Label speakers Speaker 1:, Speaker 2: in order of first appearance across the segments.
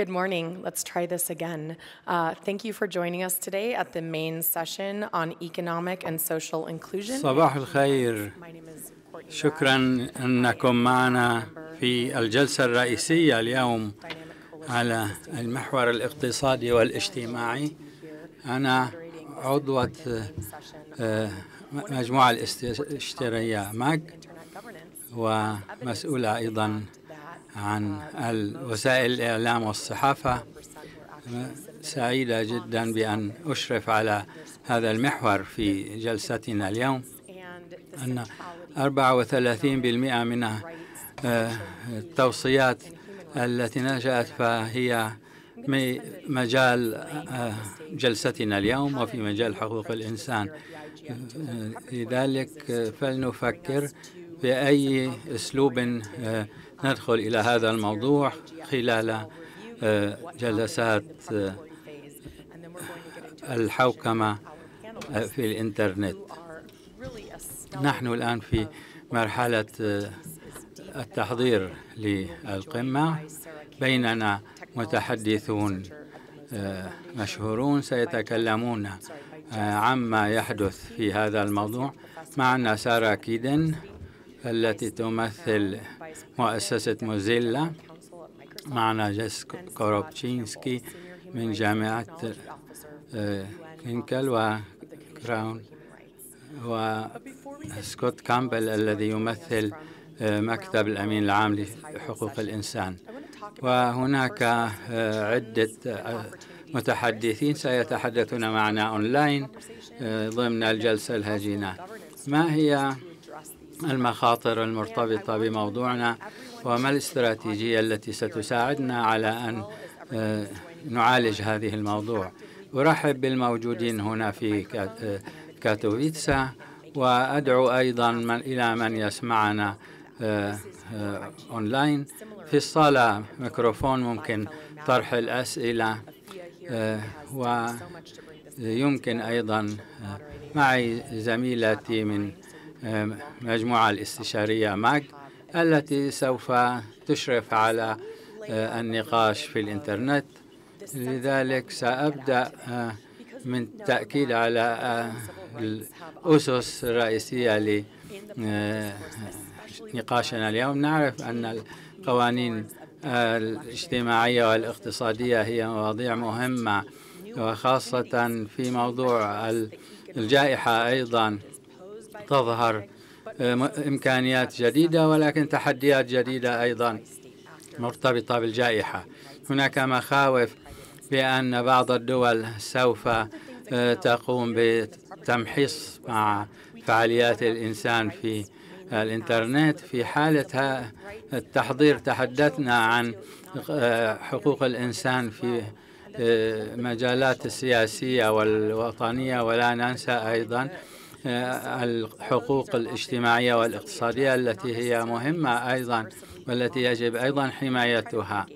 Speaker 1: Good morning. Let's try this again. Uh, thank you for joining us today at the main session on economic and social inclusion.
Speaker 2: صباح الخير
Speaker 1: My name is Courtney
Speaker 2: شكرا أنكم معنا في الجلسة الرئيسية اليوم على المحور الاقتصادي والاجتماعي أنا عضوة آه، مجموعة الاشترية
Speaker 1: Internet Governance.
Speaker 2: ومسؤولة أيضا عن وسائل الإعلام والصحافة.
Speaker 1: 100% were actually
Speaker 2: سعيدة جدا بأن أشرف على هذا المحور في جلستنا اليوم. أن
Speaker 1: centrality
Speaker 2: 34% من آه، التوصيات التي نشأت فهي في مجال آه، جلستنا اليوم وفي مجال حقوق الإنسان. آه، لذلك آه، فلنفكر بأي أسلوب آه، ندخل إلى هذا الموضوع خلال آه، جلسات آه، الحوكمة آه، في الإنترنت. نحن الآن في مرحلة التحضير للقمة. بيننا متحدثون مشهورون سيتكلمون عما يحدث في هذا الموضوع. معنا سارة كيدن. التي تمثل مؤسسة موزيلا معنا جيس كوروبتشينسكي من جامعة آه، كينكل وكراون وسكوت كامبل الذي يمثل آه، مكتب الأمين العام لحقوق الإنسان. وهناك آه، عدة متحدثين سيتحدثون معنا أونلاين ضمن الجلسة الهجينة. ما هي المخاطر المرتبطة بموضوعنا وما الاستراتيجية التي ستساعدنا على أن آه، نعالج هذه الموضوع. أرحب بالموجودين هنا في آه، كاتوفيتسا وأدعو أيضا من إلى من يسمعنا آه، أونلاين. في الصالة ميكروفون ممكن طرح الأسئلة ويمكن أيضا معي زميلتي من مجموعة الاستشارية ماج التي سوف تشرف على آه، النقاش في الإنترنت. لذلك سأبدأ آه، من التأكيد على آه، الأسس الرئيسية لنقاشنا اليوم. نعرف أن القوانين الاجتماعية والاقتصادية هي مواضيع مهمة وخاصة في موضوع ال- الجائحة أيضا. تظهر آه، إمكانيات جديدة ولكن تحديات جديدة أيضا مرتبطة بالجائحة. هناك مخاوف بأن بعض الدول سوف آه، تقوم بتمحيص مع فعاليات الإنسان في الإنترنت. في حالة التحضير تحدثنا عن آه، حقوق الإنسان في مجالات السياسية والوطنية. ولا ننسى أيضا الحقوق الاجتماعية والاقتصادية التي هي مهمة أيضا والتي يجب أيضا حمايتها.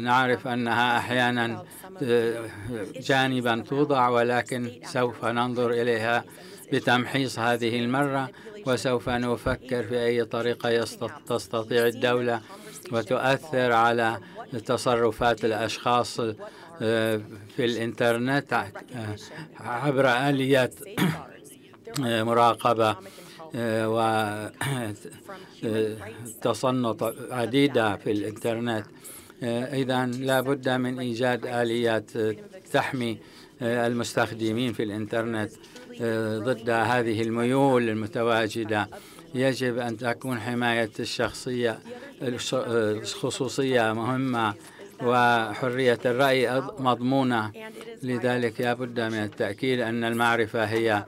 Speaker 2: نعرف أنها أحيانا آه، جانبا توضع ولكن سوف ننظر إليها بتمحيص هذه المرة وسوف نفكر في أي طريقة تستطيع الدولة وتؤثر على تصرفات الأشخاص آه، في الإنترنت آه، عبر آليات مراقبة وتصنط عديدة في الإنترنت. إذا لا بد من إيجاد آليات تحمي المستخدمين في الإنترنت ضد هذه الميول المتواجدة. يجب أن تكون حماية الشخصية الش- الخصوصية مهمة وحرية الرأي مضمونة. لذلك لا بد من التأكيد أن المعرفة هي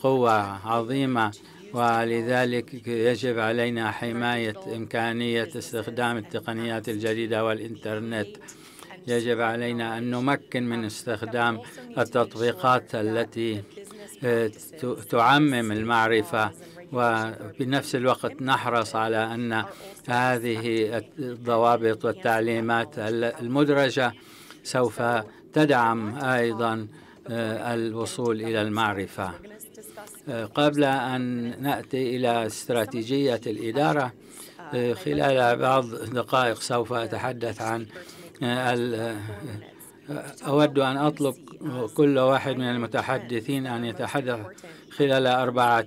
Speaker 2: قوة عظيمة ولذلك يجب علينا حماية إمكانية استخدام التقنيات الجديدة والإنترنت. يجب علينا أن نمكن من استخدام التطبيقات التي تعمم المعرفة. وبنفس الوقت نحرص على أن هذه الضوابط والتعليمات المدرجة سوف تدعم أيضا الوصول إلى المعرفة. قبل أن نأتي إلى استراتيجية الإدارة خلال بعض دقائق سوف أتحدث عن أود أن أطلب كل واحد من المتحدثين أن يتحدث خلال أربعة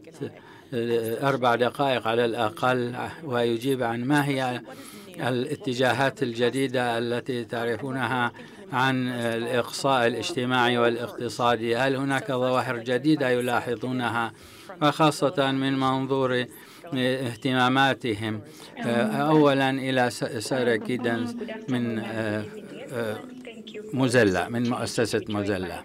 Speaker 2: أربع دقائق على الأقل ويجيب عن ما هي الاتجاهات الجديدة التي تعرفونها عن الإقصاء الاجتماعي والاقتصادي. هل هناك ظواهر جديدة يلاحظونها؟ وخاصة من منظور اهتماماتهم. أولا إلى سارة كيدنز من Mozilla من مؤسسة Mozilla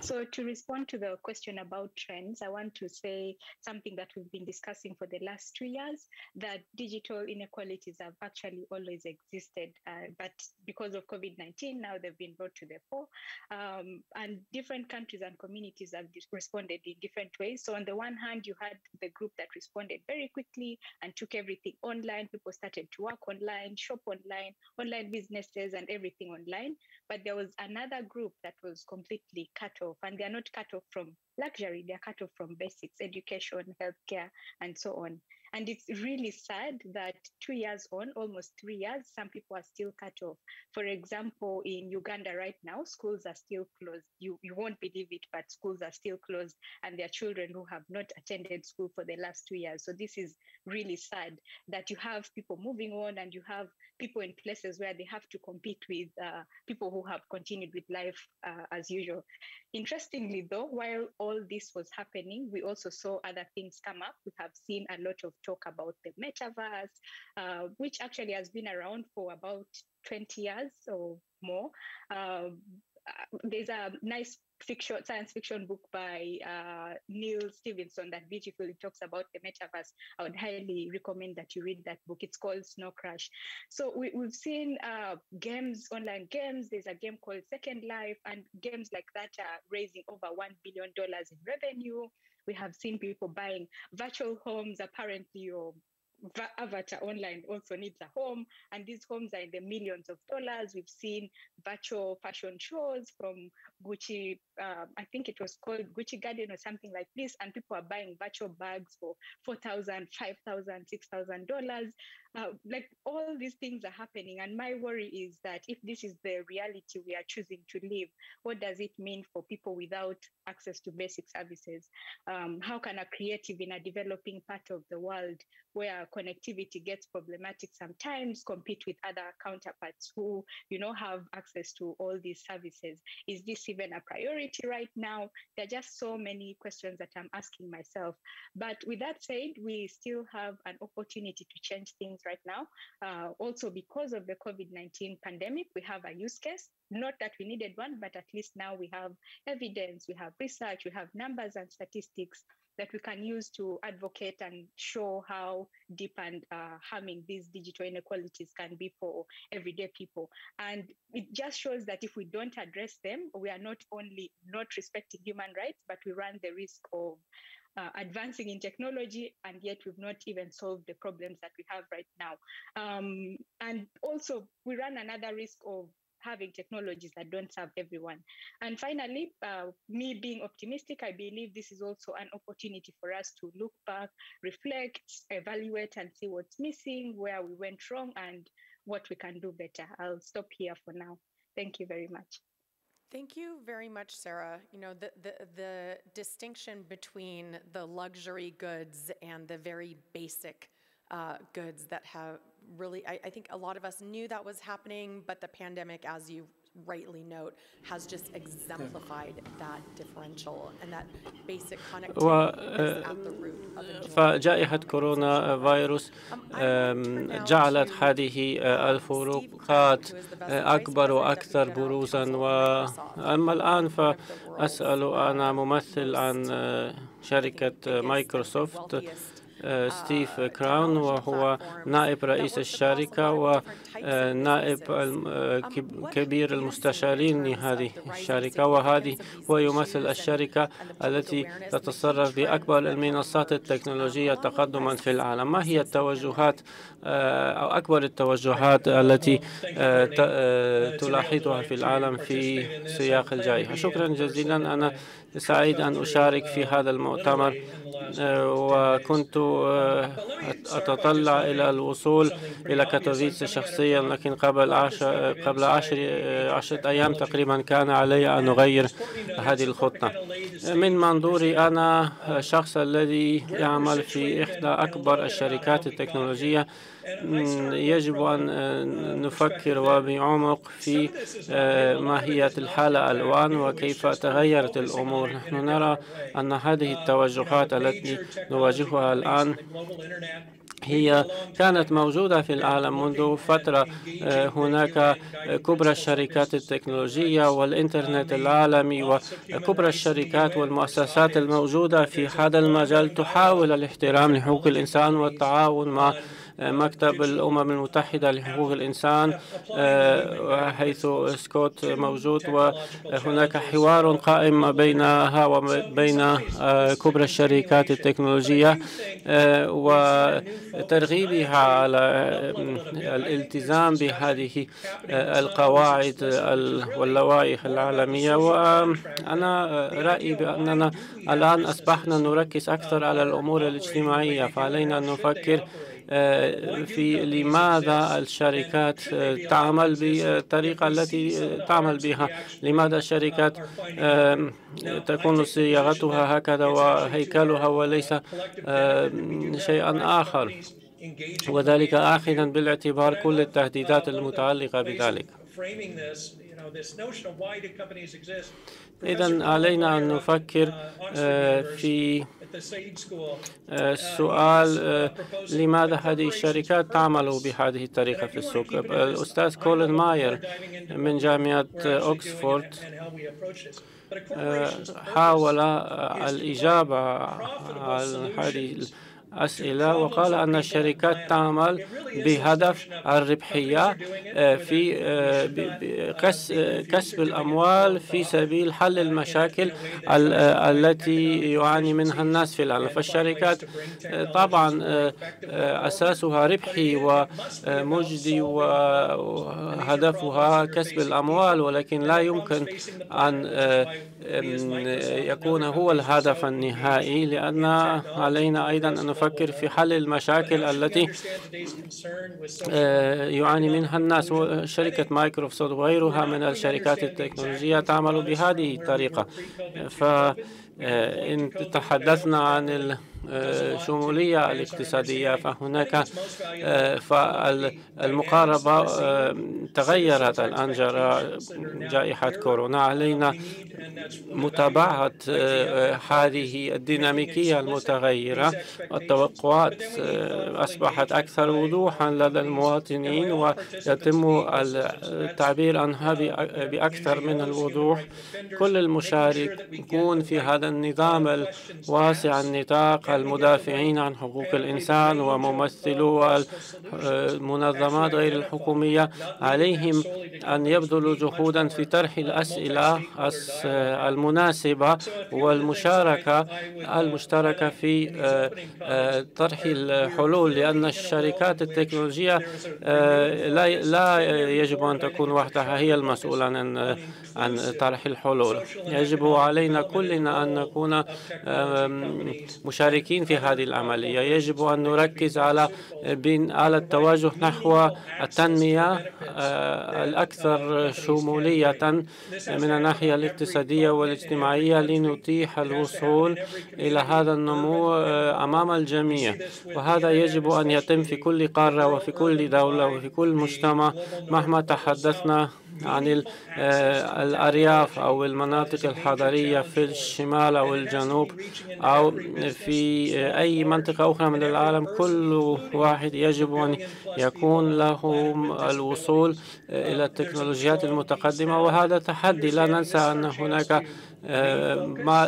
Speaker 3: So to respond to the question about trends, I want to say something that we've been discussing for the last two years, that digital inequalities have actually always existed, uh, but because of COVID-19, now they've been brought to the fore. Um, and different countries and communities have responded in different ways. So on the one hand, you had the group that responded very quickly and took everything online. People started to work online, shop online, online businesses and everything online. But there was another group that was completely cut off, and they're not cut off from luxury, they're cut off from basics, education, healthcare, and so on. And it's really sad that two years on, almost three years, some people are still cut off. For example, in Uganda right now, schools are still closed. You, you won't believe it, but schools are still closed, and there are children who have not attended school for the last two years. So this is really sad that you have people moving on and you have people in places where they have to compete with uh, people who have continued with life uh, as usual. Interestingly, though, while all this was happening, we also saw other things come up. We have seen a lot of talk about the metaverse, uh, which actually has been around for about 20 years or more. Um, uh, there's a nice fiction, science fiction book by uh, Neil Stevenson that beautifully talks about the metaverse. I would highly recommend that you read that book. It's called Snow Crash. So we, have seen uh, games, online games. There's a game called Second Life, and games like that are raising over $1 billion in revenue. We have seen people buying virtual homes, apparently, or avatar online also needs a home and these homes are in the millions of dollars. We've seen virtual fashion shows from gucci uh, i think it was called gucci garden or something like this and people are buying virtual bags for 4000 5000 6000 dollars uh, like all these things are happening. And my worry is that if this is the reality we are choosing to live what does it mean for people without access to basic services? Um, how can a creative in a developing part of the world where connectivity gets problematic sometimes compete with other counterparts who you know have access to all these services? Is this even a priority right now? There are just so many questions that i'm asking myself. But with that said we still have an opportunity to change things right now uh, also because of the covid-19 pandemic we have a use case not that we needed one but at least now we have evidence we have research we have numbers and statistics that we can use to advocate and show how deep and uh, harming these digital inequalities can be for everyday people. And it just shows that if we don't address them, we are not only not respecting human rights, but we run the risk of uh, advancing in technology, and yet we've not even solved the problems that we have right now. Um, and also, we run another risk of having technologies that don't serve everyone. And finally, uh, me being optimistic, I believe this is also an opportunity for us to look back, reflect, evaluate, and see what's missing, where we went wrong, and what we can do better. I'll stop here for now. Thank you very much.
Speaker 1: Thank you very much, Sarah. You know, the, the, the distinction between the luxury goods and the very basic uh, goods that have really, I, I think a lot of us knew that was happening, but the pandemic, as you rightly note, has just exemplified that differential and that basic connectivity is at the root of
Speaker 4: فجائحة كورونا فيروس جعلت هذه الفروقات أكبر وأكثر بروزا وأما الآن فأسأل أنا ممثل عن شركة مايكروسوفت ستيف كراون وهو نائب رئيس الشركة ونائب كبير المستشارين لهذه الشركة وهذه هو يمثل الشركة التي تتصرف بأكبر المنصات التكنولوجية تقدما في العالم. ما هي التوجهات أو أكبر التوجهات التي تلاحظها في العالم في سياق الجائحة. شكرا جزيلا. أنا سعيد أن أشارك في هذا المؤتمر. وكنت أتطلع إلى الوصول إلى كاتوفيتس شخصيا لكن قبل عشر قبل عشر عشرة أيام تقريبا كان علي أن أغير هذه الخطة. من منظوري أنا شخص الذي يعمل في إحدى أكبر الشركات التكنولوجية يجب أن نفكر وبعمق في ماهية الحالة الآن وكيف تغيرت الأمور. نحن نرى أن هذه التوجهات التي نواجهها الآن هي كانت موجودة في العالم منذ فترة هناك كبرى الشركات التكنولوجية والإنترنت العالمي وكبرى الشركات والمؤسسات الموجودة في هذا المجال تحاول الاحترام لحقوق الإنسان والتعاون مع مكتب الأمم المتحدة لحقوق الإنسان حيث سكوت موجود وهناك حوار قائم بينها وبين كبرى الشركات التكنولوجية وترغيبها على الالتزام بهذه القواعد واللوائح العالمية. وأنا رأيي بأننا الآن أصبحنا نركز أكثر على الأمور الاجتماعية فعلينا أن نفكر في لماذا الشركات تعمل بالطريقة التي تعمل بها؟ لماذا الشركات تكون صياغتها هكذا وهيكلها وليس شيئا آخر؟ وذلك آخذا بالاعتبار كل التهديدات المتعلقة بذلك. إذا علينا أن نفكر في السؤال لماذا هذه الشركات تعمل بهذه الطريقة في السوق؟ الأستاذ كولين ماير من جامعة أكسفورد حاول الإجابة على هذه أسئلة وقال أن الشركات تعمل بهدف الربحية في كسب الأموال في سبيل حل المشاكل التي يعاني منها الناس في العالم. فالشركات طبعا أساسها ربحي ومجدي وهدفها كسب الأموال ولكن لا يمكن أن يكون هو الهدف النهائي لأن علينا أيضا أن نفكر في حل المشاكل التي يعاني منها الناس. شركة مايكروسوفت وغيرها من الشركات التكنولوجية تعمل بهذه الطريقة. فإن تحدثنا عن الشمولية الاقتصادية فهناك فالمقاربة تغيرت الآن جراء جائحة كورونا. علينا متابعة هذه الديناميكية المتغيرة. التوقعات أصبحت أكثر وضوحا لدى المواطنين ويتم التعبير عنها بأكثر من الوضوح. كل المشاركون في هذا النظام الواسع النطاق المدافعين عن حقوق الإنسان وممثلو المنظمات غير الحكومية عليهم أن يبذلوا جهودا في طرح الأسئلة المناسبة والمشاركة المشتركة في طرح الحلول لأن الشركات التكنولوجية لا يجب أن تكون وحدها هي المسؤولة عن عن طرح الحلول. يجب علينا كلنا أن نكون مشاركين في هذه العملية. يجب أن نركز على على التوجه نحو التنمية الأكثر شمولية من الناحية الاقتصادية والاجتماعية لنتيح الوصول إلى هذا النمو أمام الجميع. وهذا يجب أن يتم في كل قارة وفي كل دولة وفي كل مجتمع مهما تحدثنا عن الأرياف أو المناطق الحضرية في الشمال أو الجنوب أو في أي منطقة أخرى من العالم كل واحد يجب أن يكون له الوصول إلى التكنولوجيات المتقدمة. وهذا تحدي لا ننسى أن هناك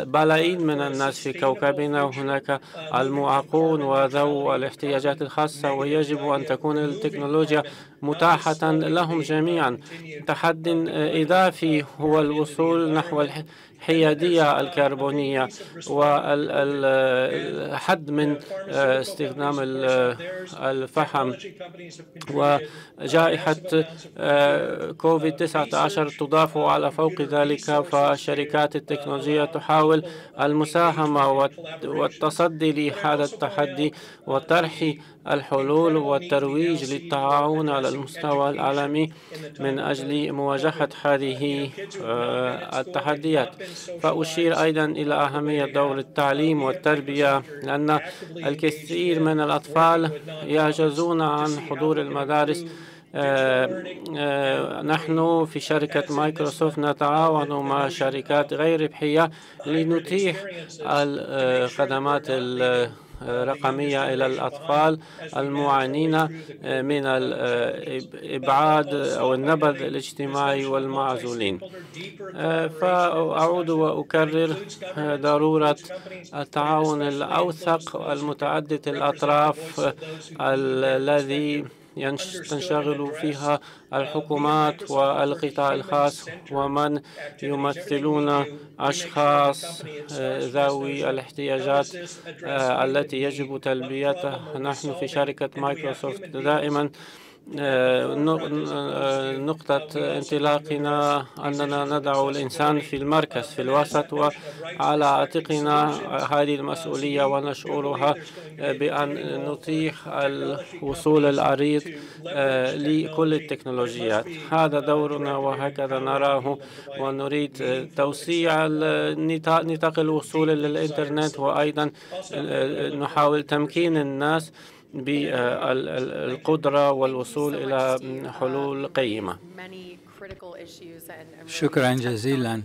Speaker 4: ملايين من الناس في كوكبنا. وهناك المعاقون وذو الاحتياجات الخاصة ويجب أن تكون التكنولوجيا متاحة لهم جميعا. تحد إضافي هو الوصول نحو الحيادية الكربونية والحد من استخدام الفحم. وجائحة كوفيد 19 تضاف على فوق ذلك فشركات التكنولوجيا تحاول المساهمة والتصدي لهذا التحدي وطرح الحلول والترويج للتعاون على المستوى العالمي من أجل مواجهة هذه التحديات. فأشير أيضا إلى أهمية دور التعليم والتربية لأن الكثير من الأطفال يعجزون عن حضور المدارس. نحن في شركة مايكروسوفت نتعاون مع شركات غير ربحية لنتيح الخدمات رقمية إلى الأطفال المعانين من الإبعاد أو النبذ الاجتماعي والمعزولين. فأعود وأكرر ضرورة التعاون الأوثق المتعدد الأطراف الذي تنشغل فيها الحكومات والقطاع الخاص ومن يمثلون أشخاص ذوي الاحتياجات التي يجب تلبيتها. نحن في شركة مايكروسوفت دائما نقطة انطلاقنا أننا ندع الإنسان في المركز في الوسط وعلى عاتقنا هذه المسؤولية ونشعرها بأن نتيح الوصول العريض لكل التكنولوجيات. هذا دورنا وهكذا نراه ونريد توسيع نطاق الوصول للإنترنت وأيضا نحاول تمكين الناس بالقدرة والوصول إلى حلول قيمة.
Speaker 2: شكرا جزيلا.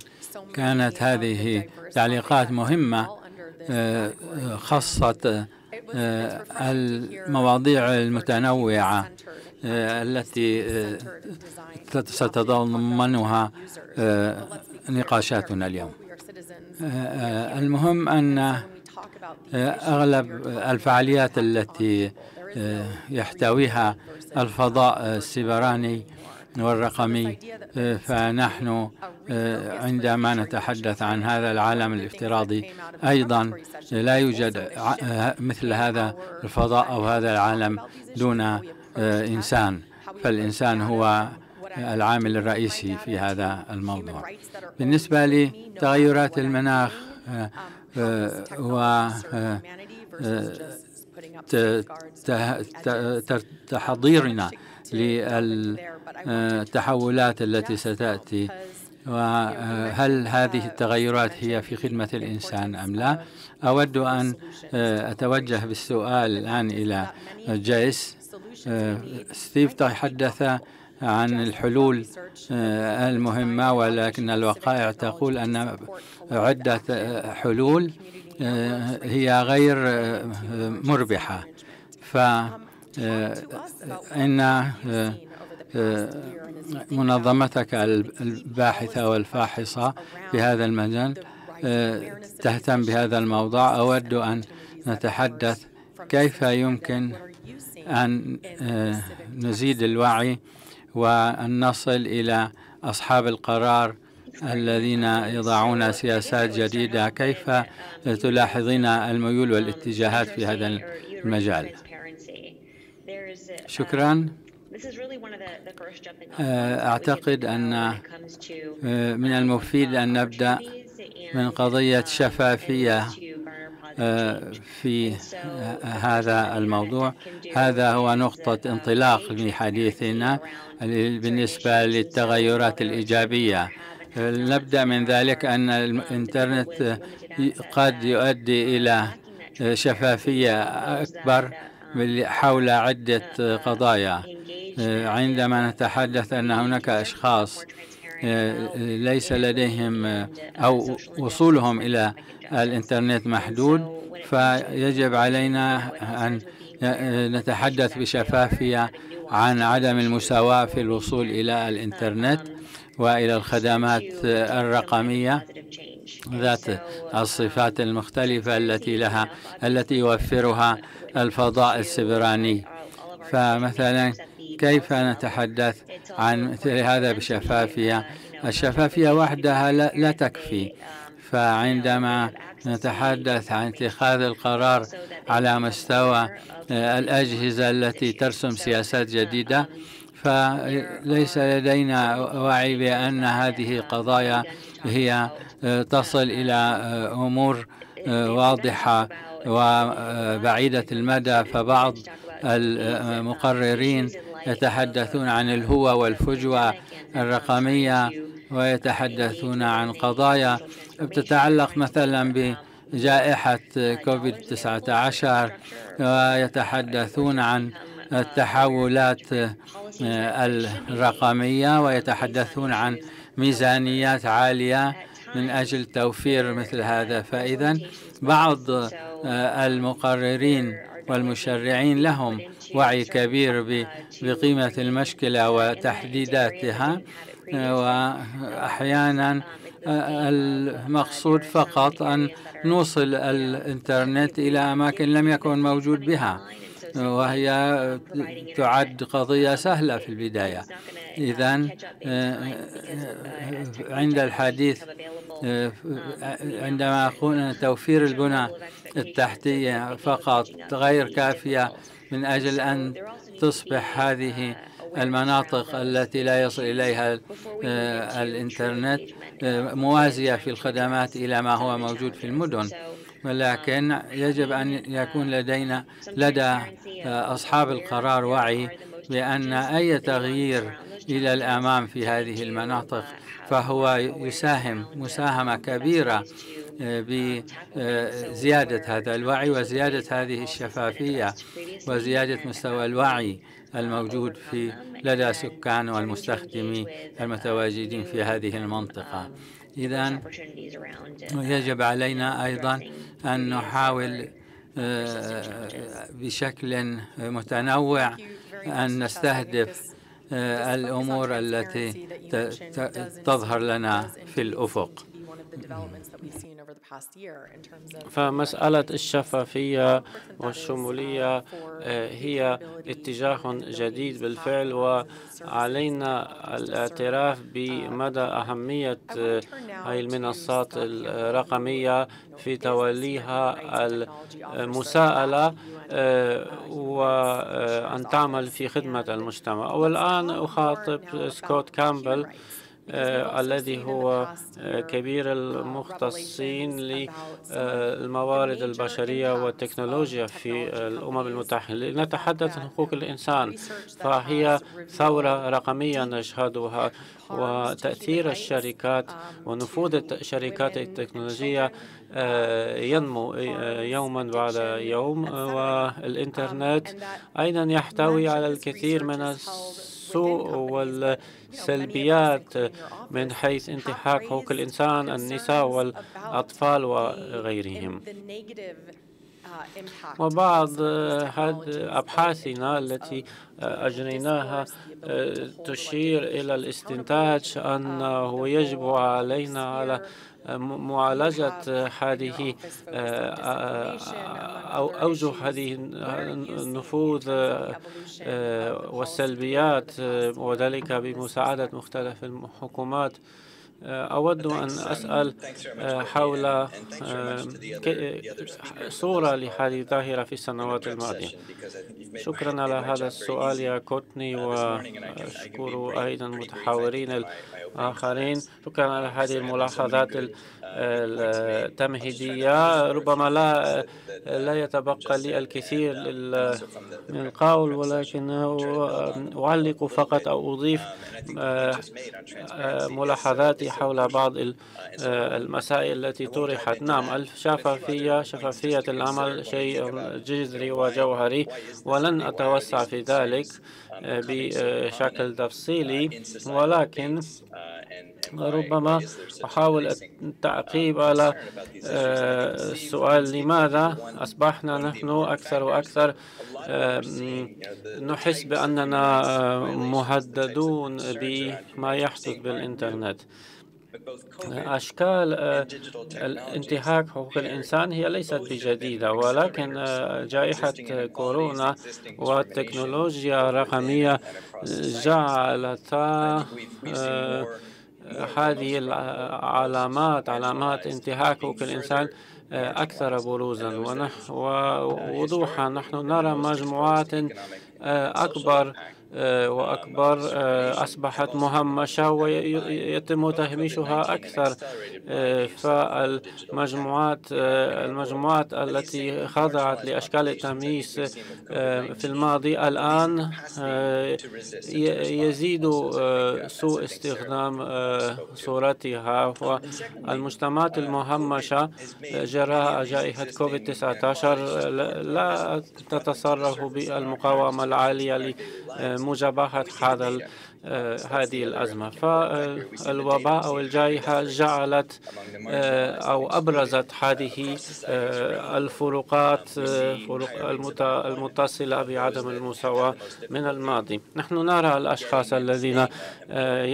Speaker 2: كانت هذه تعليقات مهمة خاصة المواضيع المتنوعة التي ستتضمنها نقاشاتنا اليوم. المهم أن أغلب الفعاليات التي يحتويها الفضاء السيبراني والرقمي فنحن عندما نتحدث عن هذا العالم الافتراضي أيضا لا يوجد مثل هذا الفضاء أو هذا العالم دون إنسان. فالإنسان هو العامل الرئيسي في هذا الموضوع. بالنسبة لتغيرات المناخ و تحضيرنا للتحولات التي ستأتي. وهل هذه التغيرات هي في خدمة الإنسان أم لا؟ أود أن أتوجه بالسؤال الآن إلى جيس. ستيف تحدث عن الحلول المهمة ولكن الوقائع تقول أن عدة حلول هي غير مربحة. فإن منظمتك الباحثة والفاحصة في هذا المجال تهتم بهذا الموضوع. أود أن نتحدث كيف يمكن أن نزيد الوعي وأن نصل إلى أصحاب القرار الذين يضعون سياسات جديدة كيف تلاحظين الميول والاتجاهات في هذا المجال؟ شكرا. أعتقد أن من المفيد أن نبدأ من قضية شفافية في هذا الموضوع. هذا هو نقطة انطلاق لحديثنا بالنسبة للتغيرات الإيجابية. نبدأ من ذلك أن الإنترنت قد يؤدي إلى شفافية أكبر حول عدة قضايا. عندما نتحدث أن هناك أشخاص ليس لديهم أو وصولهم إلى الإنترنت محدود فيجب علينا أن نتحدث بشفافية عن عدم المساواة في الوصول إلى الإنترنت. وإلى الخدمات الرقمية ذات الصفات المختلفة التي لها التي يوفرها الفضاء السبراني. فمثلا كيف نتحدث عن مثل هذا بشفافية؟ الشفافية وحدها لا تكفي. فعندما نتحدث عن اتخاذ القرار على مستوى الأجهزة التي ترسم سياسات جديدة فليس لدينا وعي بأن هذه قضايا هي تصل إلى أمور واضحة وبعيدة المدى. فبعض المقررين يتحدثون عن الهوة والفجوة الرقمية ويتحدثون عن قضايا تتعلق مثلا بجائحة كوفيد 19 ويتحدثون عن التحولات الرقمية ويتحدثون عن ميزانيات عالية من أجل توفير مثل هذا. فإذا بعض المقررين والمشرعين لهم وعي كبير بقيمة المشكلة وتحديداتها وأحيانا المقصود فقط أن نوصل الإنترنت إلى أماكن لم يكن موجود بها. وهي تعد قضية سهلة في البداية. إذا عند الحديث عندما أقول توفير البنى التحتية فقط غير كافية من أجل أن تصبح هذه المناطق التي لا يصل إليها الإنترنت موازية في الخدمات إلى ما هو موجود في المدن. ولكن يجب أن يكون لدينا لدى أصحاب القرار وعي بأن أي تغيير إلى الأمام في هذه المناطق فهو يساهم مساهمة كبيرة بزيادة هذا الوعي وزيادة هذه الشفافية وزيادة مستوى الوعي الموجود في لدى سكان والمستخدمين المتواجدين في هذه المنطقة. إذا يجب علينا أيضا أن نحاول بشكل متنوع أن نستهدف الأمور التي تظهر لنا في الأفق.
Speaker 4: فمسألة الشفافية والشمولية هي اتجاه جديد بالفعل وعلينا الاعتراف بمدى أهمية هذه المنصات الرقمية في توليها المساءلة وأن تعمل في خدمة المجتمع. والآن أخاطب سكوت كامبل. الذي هو آه كبير المختصين للموارد البشرية والتكنولوجيا في الأمم المتحدة. لنتحدث عن حقوق الإنسان فهي ثورة رقمية نشهدها وتأثير الشركات ونفوذ الشركات التكنولوجية ينمو يوما بعد يوم والإنترنت أيضا يحتوي على الكثير من السوء والسلبيات من حيث انتهاك حقوق الإنسان النساء والأطفال وغيرهم. وبعض أبحاثنا التي أجريناها تشير إلى الاستنتاج أنه يجب علينا على معالجة هذه أو أوجه هذه النفوذ والسلبيات وذلك بمساعدة مختلف الحكومات. أود أن أسأل حول صورة لهذه الظاهرة في السنوات الماضية. شكرا على هذا السؤال يا كوتني وأشكر أيضا المتحاورين الآخرين. شكرا على هذه الملاحظات التمهيدية. ربما لا لا يتبقى لي الكثير من القول ولكن أعلق فقط أو أضيف ملاحظاتي حول بعض المسائل التي طرحت. نعم الشفافية شفافية العمل شيء جذري وجوهري ولن أتوسع في ذلك بشكل تفصيلي. ولكن ربما أحاول التعقيب على السؤال لماذا أصبحنا نحن أكثر وأكثر نحس بأننا مهددون بما يحدث بالإنترنت؟ أشكال الانتهاك حقوق الإنسان هي ليست بجديدة ولكن جائحة كورونا والتكنولوجيا الرقمية جعلتا هذه العلامات علامات انتهاك حقوق الإنسان أكثر بروزا. ووضوحا نحن نرى مجموعات أكبر وأكبر أصبحت مهمشة ويتم تهميشها أكثر. فالمجموعات المجموعات التي خضعت لأشكال التمييز في الماضي الآن يزيد سوء استخدام صورتها. والمجتمعات المهمشة جراء جائحة كوفيد 19 لا تتصرف بالمقاومة العالية مجابهة هذا هذه الأزمة. فالوباء أو الجائحة جعلت أو أبرزت هذه الفروقات المتصلة بعدم المساواة من الماضي. نحن نرى الأشخاص الذين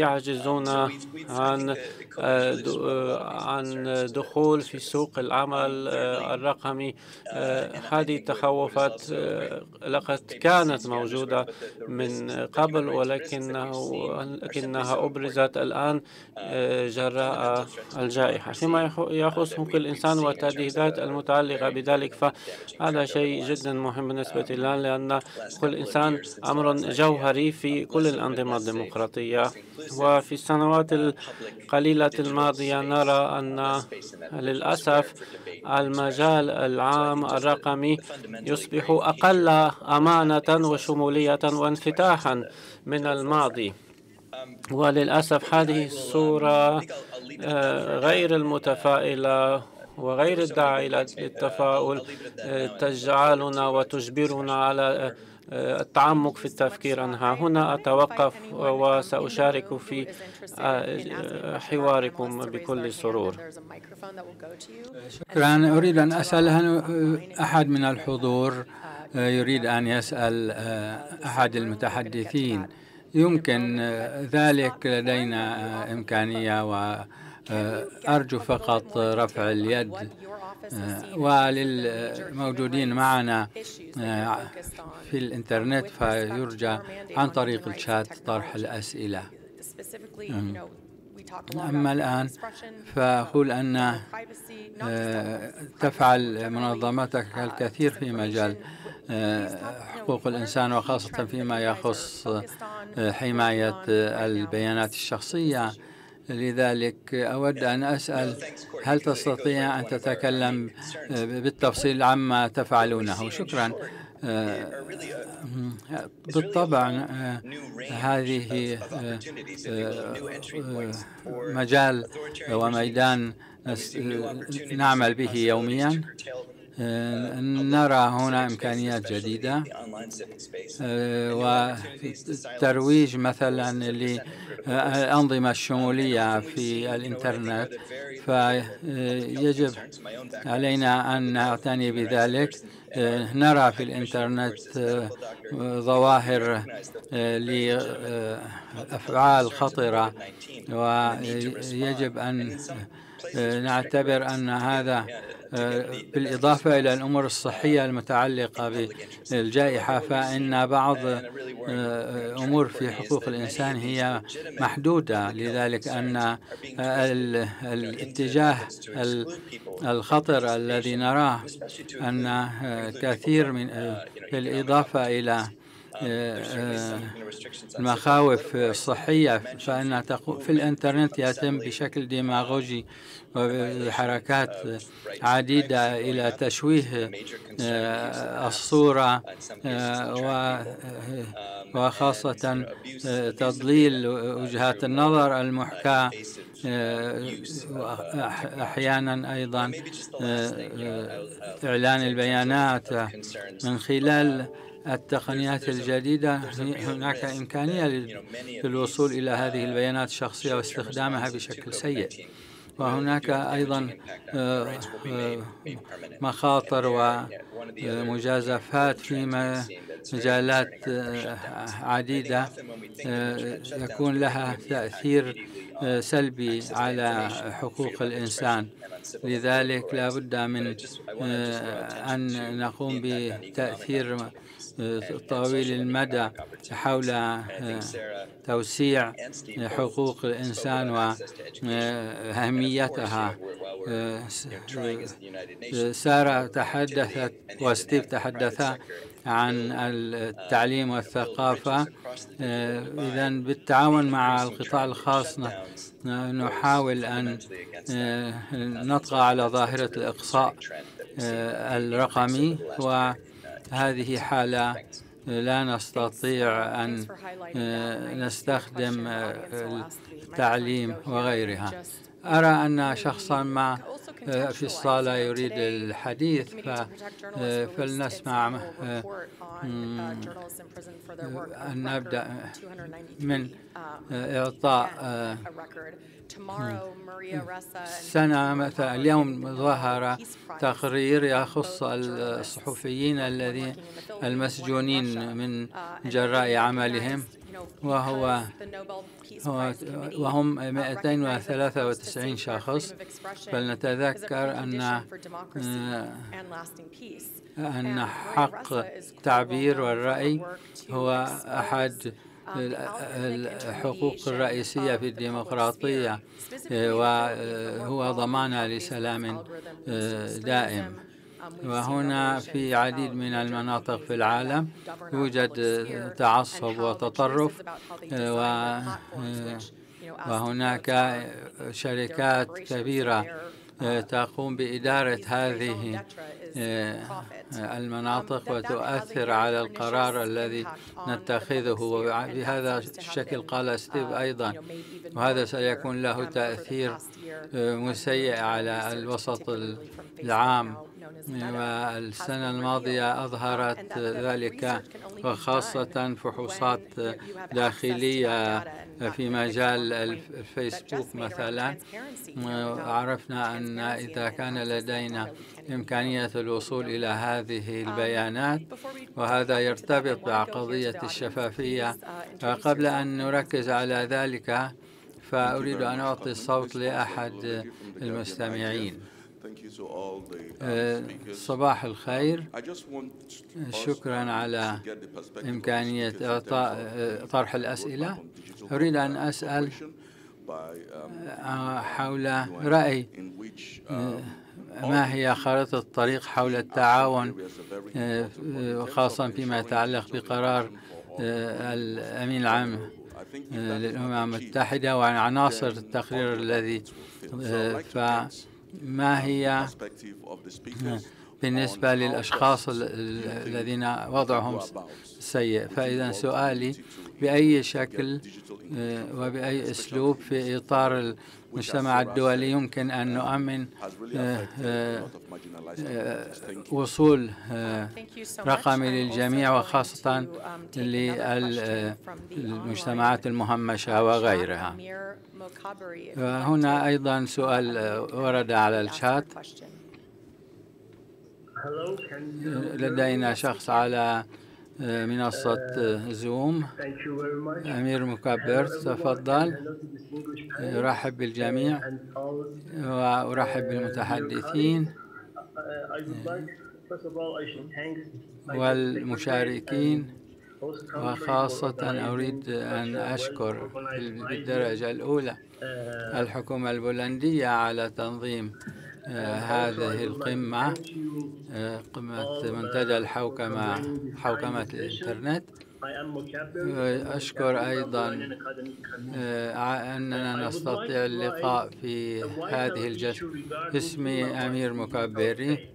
Speaker 4: يعجزون عن عن دخول في سوق العمل الرقمي. هذه التخوفات لقد كانت موجودة من قبل ولكنه لكنها أبرزت الآن جراء الجائحة. فيما يخص حقوق الإنسان والتهديدات المتعلقة بذلك. فهذا شيء جدا مهم بالنسبة لنا لأن حقوق الإنسان أمر جوهري في كل الأنظمة الديمقراطية. وفي السنوات القليلة الماضية نرى أن للأسف المجال العام الرقمي يصبح أقل أمانة وشمولية وانفتاحا. من الماضي. وللأسف هذه الصورة غير المتفائلة وغير الداعي للتفاؤل تجعلنا وتجبرنا على التعمق في التفكير عنها. هنا أتوقف وسأشارك في حواركم بكل سرور.
Speaker 2: شكرا. أريد أن أسأل أحد من الحضور يريد أن يسأل أحد المتحدثين؟ يمكن ذلك لدينا إمكانية وأرجو فقط رفع اليد وللموجودين معنا في الإنترنت فيرجى عن طريق الشات طرح الأسئلة. أما الآن فأقول أن تفعل منظمتك الكثير في مجال حقوق الإنسان وخاصة فيما يخص حماية البيانات الشخصية. لذلك أود أن أسأل هل تستطيع أن تتكلم بالتفصيل عما تفعلونه؟ شكرا. بالطبع هذه مجال وميدان نعمل به يوميا. نرى هنا إمكانيات جديدة. وترويج مثلا للأنظمة الشمولية في الإنترنت. فيجب علينا أن نعتني بذلك. نرى في الإنترنت ظواهر لأفعال خطرة ويجب أن نعتبر أن هذا بالإضافة إلى الأمور الصحية المتعلقة بالجائحة فإن بعض أمور في حقوق الإنسان هي محدودة لذلك أن الاتجاه الخطر الذي نراه أن كثير من بالإضافة إلى المخاوف الصحية فإن في الإنترنت يتم بشكل ديماغوجي وبحركات عديدة إلى تشويه الصورة وخاصة تضليل وجهات النظر المحكاة أحيانا أيضا إعلان البيانات من خلال التقنيات الجديدة هناك إمكانية للوصول إلى هذه البيانات الشخصية واستخدامها بشكل سيء. وهناك أيضا آه، آه، مخاطر ومجازفات في مجالات آه، عديدة يكون لها تأثير سلبي على حقوق الإنسان. لذلك لا بد من أن نقوم بتأثير طويل المدى حول آه، توسيع حقوق الإنسان وأهميتها آه، سارة تحدثت وستيف تحدثا عن التعليم والثقافة. آه، إذا بالتعاون مع القطاع الخاص نحاول أن نطغى على ظاهرة الإقصاء الرقمي و هذه حالة لا نستطيع أن آه، نستخدم آه، التعليم وغيرها. أرى أن شخصا ما آه، في الصالة يريد الحديث فلنسمع أن نبدأ من إعطاء سنة مثلا اليوم ظهر تقرير يخص الصحفيين الذين المسجونين من جراء عملهم. وهو وهم 293 شخص. فلنتذكر أن أن حق التعبير والرأي هو أحد الحقوق الرئيسية في الديمقراطية. وهو ضمانة لسلام دائم. وهنا في عديد من المناطق في العالم يوجد تعصب وتطرف. وهناك شركات كبيرة تقوم بإدارة هذه آه، المناطق وتؤثر على القرار الذي نتخذه وبهذا الشكل قال ستيف أيضا. وهذا سيكون له تأثير آه، مسيء على الوسط العام. والسنة الماضية أظهرت ذلك وخاصة فحوصات داخلية في مجال الفيسبوك مثلا. عرفنا أن إذا كان لدينا إمكانية الوصول إلى هذه البيانات وهذا يرتبط بقضية الشفافية. قبل أن نركز على ذلك فأريد أن أعطي الصوت لأحد المستمعين. صباح الخير. شكرا على إمكانية إعطاء طرح الأسئلة. أريد أن أسأل حول رأي ما هي خارطة الطريق حول التعاون خاصة فيما يتعلق بقرار الأمين العام للأمم المتحدة وعن عناصر التقرير الذي فما هي بالنسبة للأشخاص الذين وضعهم سيء؟ فإذا سؤالي بأي شكل آه، وبأي أسلوب في إطار المجتمع الدولي يمكن أن نؤمن آه، آه، وصول رقمي للجميع وخاصة للمجتمعات المهمشة وغيرها. وهنا أيضا سؤال ورد على الشات. لدينا شخص على آه، منصة زوم أمير مكبر تفضل أرحب بالجميع وأرحب بالمتحدثين والمشاركين وخاصة أريد أن أشكر بالدرجة الأولى الحكومة البولندية على تنظيم هذه القمة قمة منتدى الحوكمة حوكمة الإنترنت. أشكر أيضا آه، أننا نستطيع اللقاء في هذه الجلسة. اسمي أمير مكبري.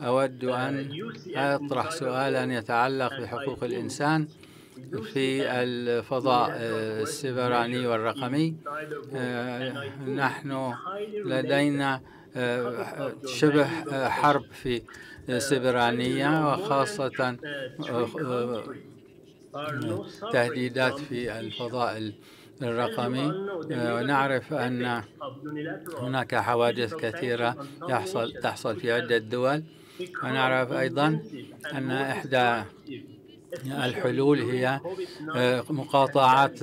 Speaker 2: أود أن أطرح سؤالا يتعلق بحقوق الإنسان في الفضاء السيبراني والرقمي. نحن لدينا شبه حرب في سيبرانية وخاصة تهديدات في الفضاء الرقمي. ونعرف أن هناك حوادث كثيرة يحصل تحصل في عدة دول. ونعرف أيضا أن إحدى الحلول هي مقاطعات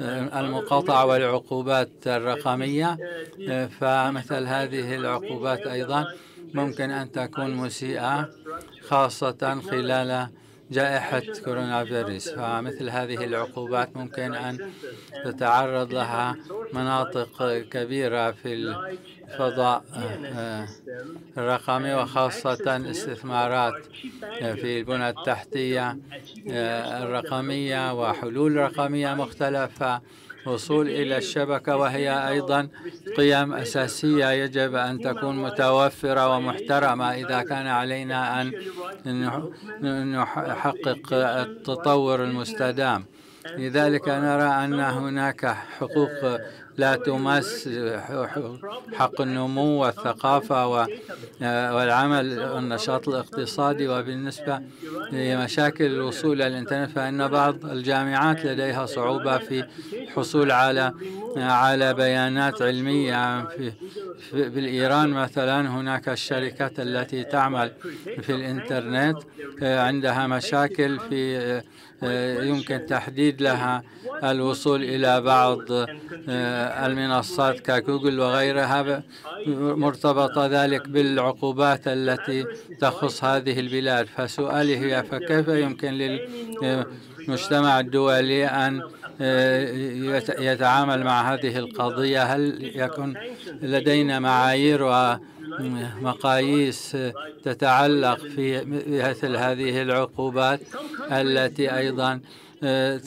Speaker 2: المقاطعة والعقوبات الرقمية. فمثل هذه العقوبات أيضا ممكن أن تكون مسيئة خاصة خلال جائحة كورونا فيروس فمثل هذه العقوبات ممكن أن تتعرض لها مناطق كبيرة في الفضاء آه، الرقمي وخاصة استثمارات في البنى التحتية آه، الرقمية وحلول رقمية مختلفة. وصول إلى الشبكة وهي أيضا قيم أساسية. يجب أن تكون متوفرة ومحترمة. إذا كان علينا أن نحقق التطور المستدام. لذلك نرى أن هناك حقوق لا تمس حق النمو والثقافة والعمل والنشاط الاقتصادي وبالنسبة لمشاكل الوصول إلى الإنترنت فإن بعض الجامعات لديها صعوبة في الحصول على على بيانات علمية. في بالإيران مثلا هناك الشركات التي تعمل في الإنترنت عندها مشاكل في يمكن تحديد لها الوصول إلى بعض آه، المنصات كجوجل وغيرها مرتبطة ذلك بالعقوبات التي تخص هذه البلاد. فسؤالي هي فكيف يمكن للمجتمع الدولي أن آه، يتعامل مع هذه القضية؟ هل يكون لدينا معايير ومقاييس تتعلق في مثل هذه العقوبات التي أيضا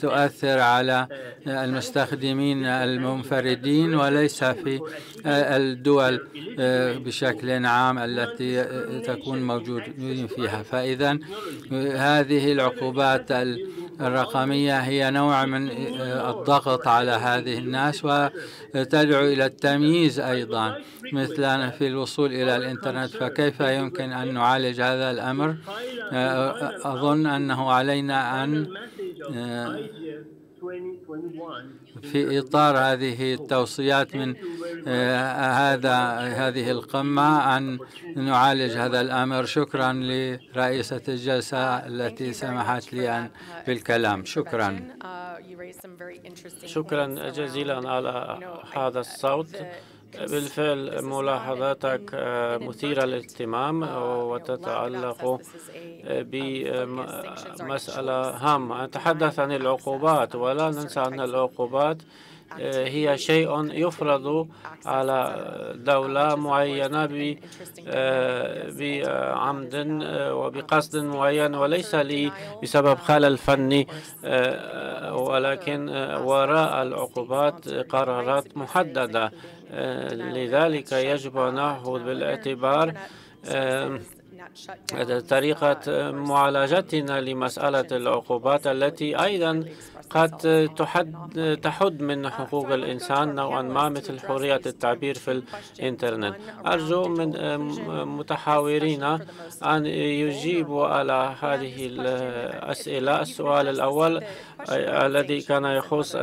Speaker 2: تؤثر على المستخدمين المنفردين وليس في الدول بشكل عام التي تكون موجودين فيها. فإذا هذه العقوبات الرقمية هي نوع من الضغط على هذه الناس وتدعو إلى التمييز أيضا. مثل في الوصول إلى الإنترنت فكيف يمكن أن نعالج هذا الأمر؟ أظن أنه علينا أن في إطار هذه التوصيات من آه، هذا هذه القمة أن نعالج هذا الأمر. شكرا لرئيسة الجلسة التي سمحت لي أن بالكلام. شكرا.
Speaker 4: شكرا جزيلا على هذا الصوت. بالفعل ملاحظاتك آه، مثيرة للاهتمام وتتعلق بمسألة هامة. نتحدث عن العقوبات ولا ننسى أن العقوبات آه، هي شيء يفرض على دولة معينة آه، بعمد وبقصد معين وليس لي بسبب خلل فني ولكن وراء العقوبات قرارات محددة. لذلك يجب أن نأخذ بالاعتبار طريقة معالجتنا لمسألة العقوبات التي أيضا قد تحد تحد من حقوق الإنسان نوعا ما مثل حرية التعبير في الإنترنت. أرجو من متحاورين أن يجيبوا على هذه الأسئلة. السؤال الأول الذي كان يخص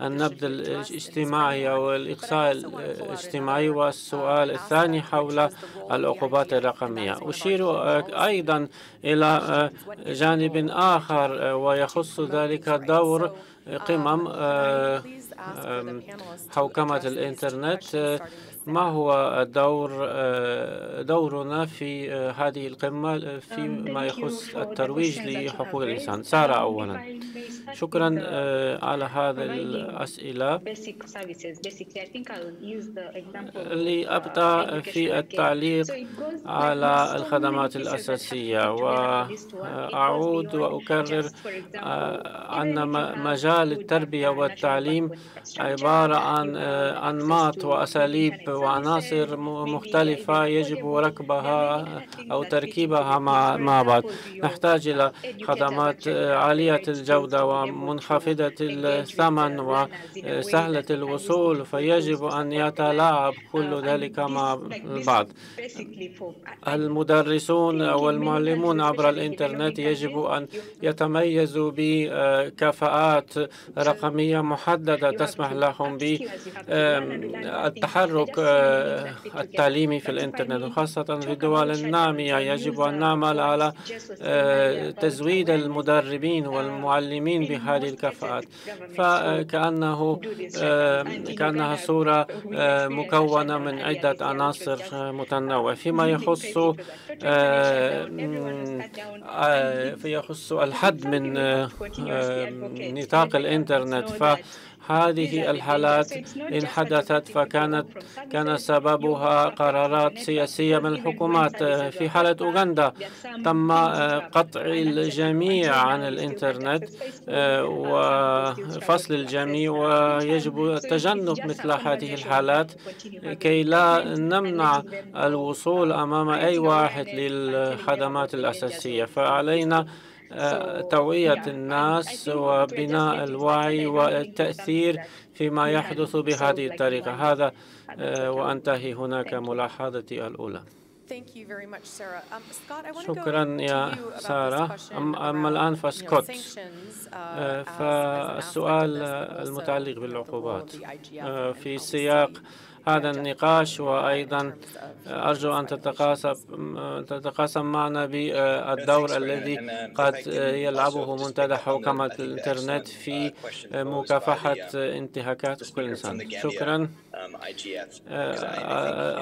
Speaker 4: النبذ الاجتماعي أو الإقصاء الاجتماعي والسؤال الثاني حول العقوبات الرقمية. أشير أيضا إلى جانب آخر ويخص ذلك دور قمم آه، حوكمة الإنترنت ما هو دور آه، دورنا في آه، هذه القمة فيما يخص الترويج لحقوق الإنسان. سارة أولا. شكرا آه، على هذه الأسئلة. لأبدأ في التعليق على الخدمات الأساسية. وأعود وأكرر أن مجال التربية والتعليم عبارة عن أنماط وأساليب وعناصر مختلفة يجب ركبها أو تركيبها مع بعض. نحتاج إلى خدمات عالية الجودة ومنخفضة الثمن وسهلة الوصول فيجب أن يتلاعب كل ذلك مع بعض. المدرسون والمعلمون عبر الإنترنت يجب أن يتميزوا بكفاءات رقمية محددة تسمح لهم بالتحرك التعليمي في الإنترنت وخاصة في الدول النامية يجب أن نعمل على تزويد المدربين والمعلمين بهذه الكفاءات. فكأنه كأنها صورة مكونة من عدة عناصر متنوعة. فيما يخص يخص الحد من نطاق الإنترنت ف هذه الحالات إن حدثت فكانت كان سببها قرارات سياسية من الحكومات في حالة أوغندا. تم قطع الجميع عن الإنترنت وفصل الجميع ويجب تجنب مثل هذه الحالات كي لا نمنع الوصول أمام أي واحد للخدمات الأساسية. فعلينا توعية الناس وبناء الوعي والتأثير فيما يحدث بهذه الطريقة. هذا وأنتهي هناك ملاحظتي الأولى. شكرا يا سارة. أما الآن فسكوت فالسؤال المتعلق بالعقوبات. في سياق هذا النقاش وأيضا أرجو أن تتقاسم تتقاسم معنا بالدور الذي قد يلعبه منتدى حوكمة الإنترنت في مكافحة انتهاكات كل إنسان. شكرا.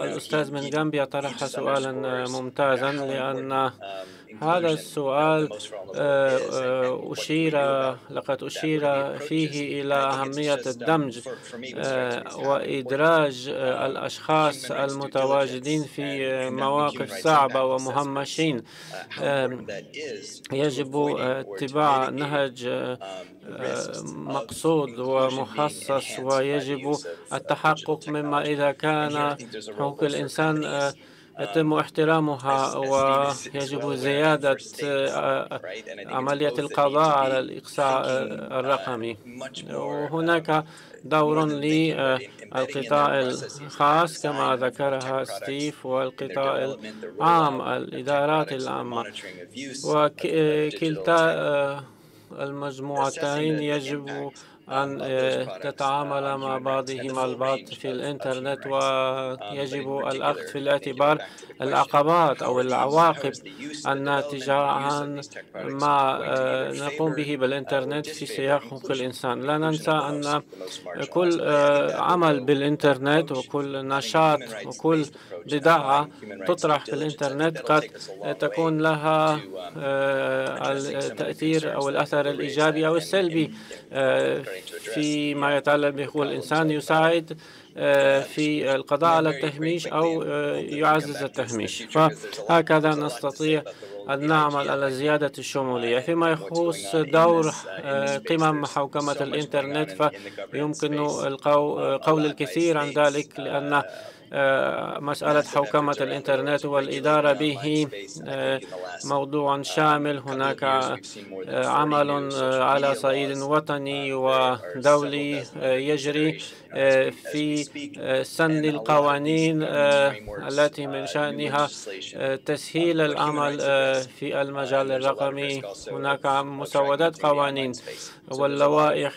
Speaker 4: الأستاذ من غامبيا طرح سؤالا ممتازا لأن هذا السؤال أشير لقد أشير فيه إلى أهمية الدمج وإدراج الأشخاص المتواجدين في مواقف صعبة ومهمشين. يجب اتباع نهج مقصود ومخصص ويجب التحقق مما إذا كان حقوق الإنسان يتم احترامها ويجب زيادة عملية القضاء على الإقصاء الرقمي وهناك دور للقطاع الخاص كما ذكرها ستيف والقطاع العام الإدارات العامة. وكلتا المجموعتين يجب أن تتعامل مع بعضهما البعض في الإنترنت ويجب الأخذ في الاعتبار العقبات أو العواقب الناتجة عن ما نقوم به بالإنترنت في سياق حقوق الإنسان لا ننسى أن كل عمل بالإنترنت وكل نشاط وكل بضاعة تطرح في الإنترنت قد تكون لها التأثير أو الأثر الإيجابي أو السلبي فيما يتعلق بحقوق الإنسان يساعد في القضاء على التهميش أو يعزز التهميش. فهكذا نستطيع أن نعمل على زيادة الشمولية. فيما يخص دور قمم حوكمة الإنترنت فيمكن القول الكثير عن ذلك لأن مسألة حوكمة الإنترنت والإدارة به موضوع شامل. هناك عمل على صعيد وطني ودولي يجري في سن القوانين التي من شأنها تسهيل العمل في المجال الرقمي. هناك مسودات قوانين. واللوائح.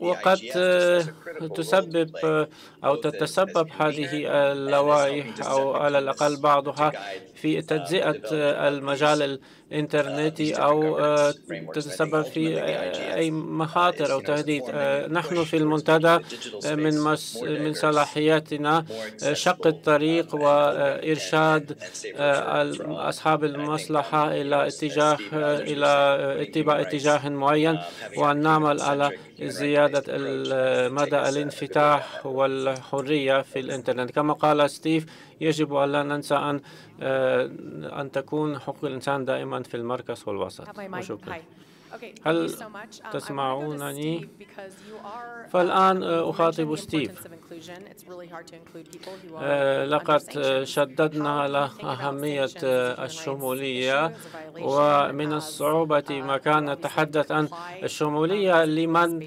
Speaker 4: وقد تسبب أو تتسبب هذه اللوائح أو على الأقل بعضها في تجزئة المجال الإنترنتي أو تتسبب في أي مخاطر أو تهديد. نحن في المنتدى من من صلاحياتنا شق الطريق وإرشاد أصحاب المصلحة إلى اتجاه إلى اتباع اتجاه معين وأن نعمل على زيادة مدى الانفتاح والحرية في الإنترنت. كما قال ستيف يجب أن لا ننسى أن أن تكون حقوق الإنسان دائما في المركز والوسط. وشكرا. هل um, تسمعونني؟ فالآن أخاطب ستيف آه، لقد شددنا على أهمية الشمولية. ومن الصعوبة ما كان نتحدث عن الشمولية لمن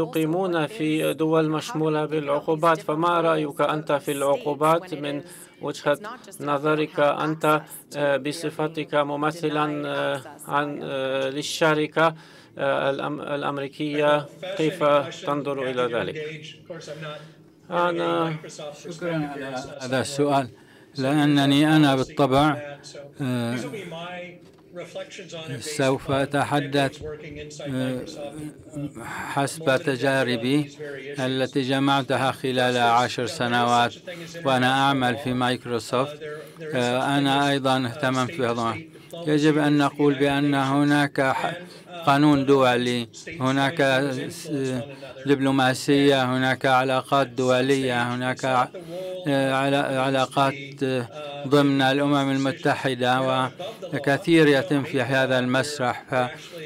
Speaker 4: يقيمون في دول مشمولة بالعقوبات؟ فما رأيك أنت في العقوبات من وجهة نظرك أنت آه، بصفتك ممثلا آه، عن آه، للشركة الأمريكية كيف تنظر إلى ذلك؟
Speaker 2: أنا شكرا على هذا السؤال لأنني أنا بالطبع سوف أتحدث آه، حسب تجاربي التي جمعتها خلال عشر سنوات وأنا أعمل في مايكروسوفت آه، أنا أيضا اهتممت بهذا. يجب أن نقول بأن هناك قانون دولي هناك دبلوماسية هناك علاقات دولية هناك علاقات ضمن الأمم المتحدة وكثير يتم في هذا المسرح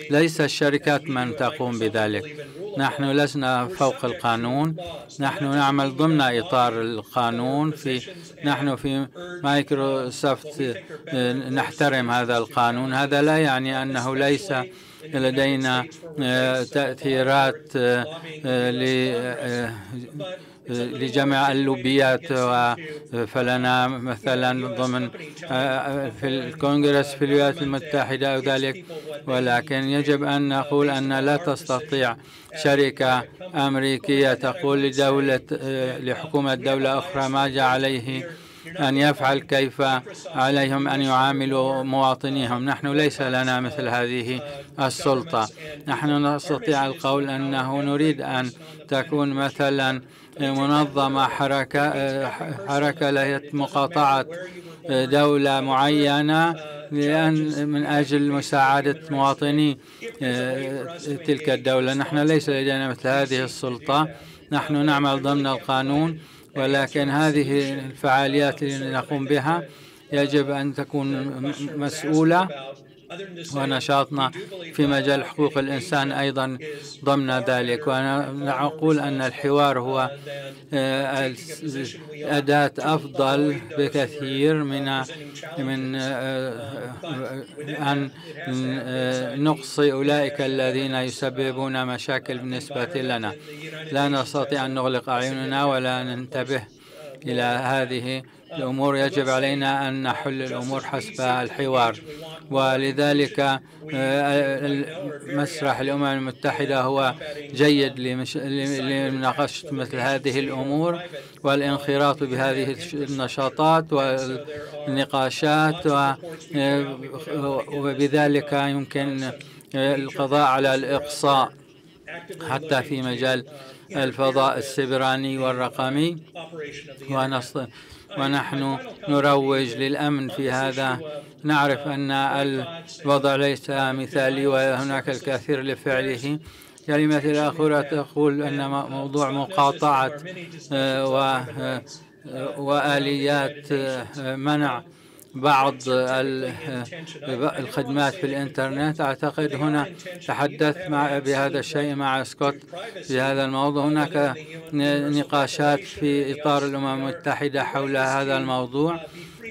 Speaker 2: فليس الشركات من تقوم بذلك. نحن لسنا فوق القانون. نحن نعمل ضمن إطار القانون في نحن في مايكروسوفت نحترم هذا القانون. هذا لا يعني أنه ليس لدينا آه، تأثيرات آه، آه، لجمع اللوبيات فلنا مثلا ضمن في الكونغرس في الولايات المتحدة أو ذلك. ولكن يجب أن نقول أن لا تستطيع شركة أمريكية تقول لدولة لحكومة دولة أخرى ما جاء عليه أن يفعل كيف عليهم أن يعاملوا مواطنيهم. نحن ليس لنا مثل هذه السلطة. نحن نستطيع القول أنه نريد أن تكون مثلا منظمة حركة حركة لهي مقاطعة دولة معينة لأن من أجل مساعدة مواطني تلك الدولة. نحن ليس لدينا مثل هذه السلطة. نحن نعمل ضمن القانون ولكن هذه الفعاليات التي نقوم بها يجب أن تكون مسؤولة. ونشاطنا في مجال حقوق الإنسان أيضا ضمن ذلك. وأنا أقول أن الحوار هو آه، أداة أفضل بكثير من من آه، أن آه، نقصي أولئك الذين يسببون مشاكل بالنسبة لنا. لا نستطيع أن نغلق أعيننا ولا ننتبه إلى هذه الأمور يجب علينا أن نحل الأمور حسب الحوار. ولذلك آه، مسرح الأمم المتحدة هو جيد لمناقشة مثل هذه الأمور والانخراط بهذه النشاطات والنقاشات وبذلك يمكن القضاء على الإقصاء حتى في مجال الفضاء السبراني والرقمي. ونحن نروج للأمن في هذا. نعرف أن الوضع ليس مثالي وهناك الكثير لفعله. كلمة الأخيرة تقول أن موضوع مقاطعة آه، آه، وآليات آه، منع بعض الخدمات في الإنترنت. أعتقد هنا تحدثت مع بهذا الشيء مع سكوت في هذا الموضوع. هناك نقاشات في إطار الأمم المتحدة حول هذا الموضوع.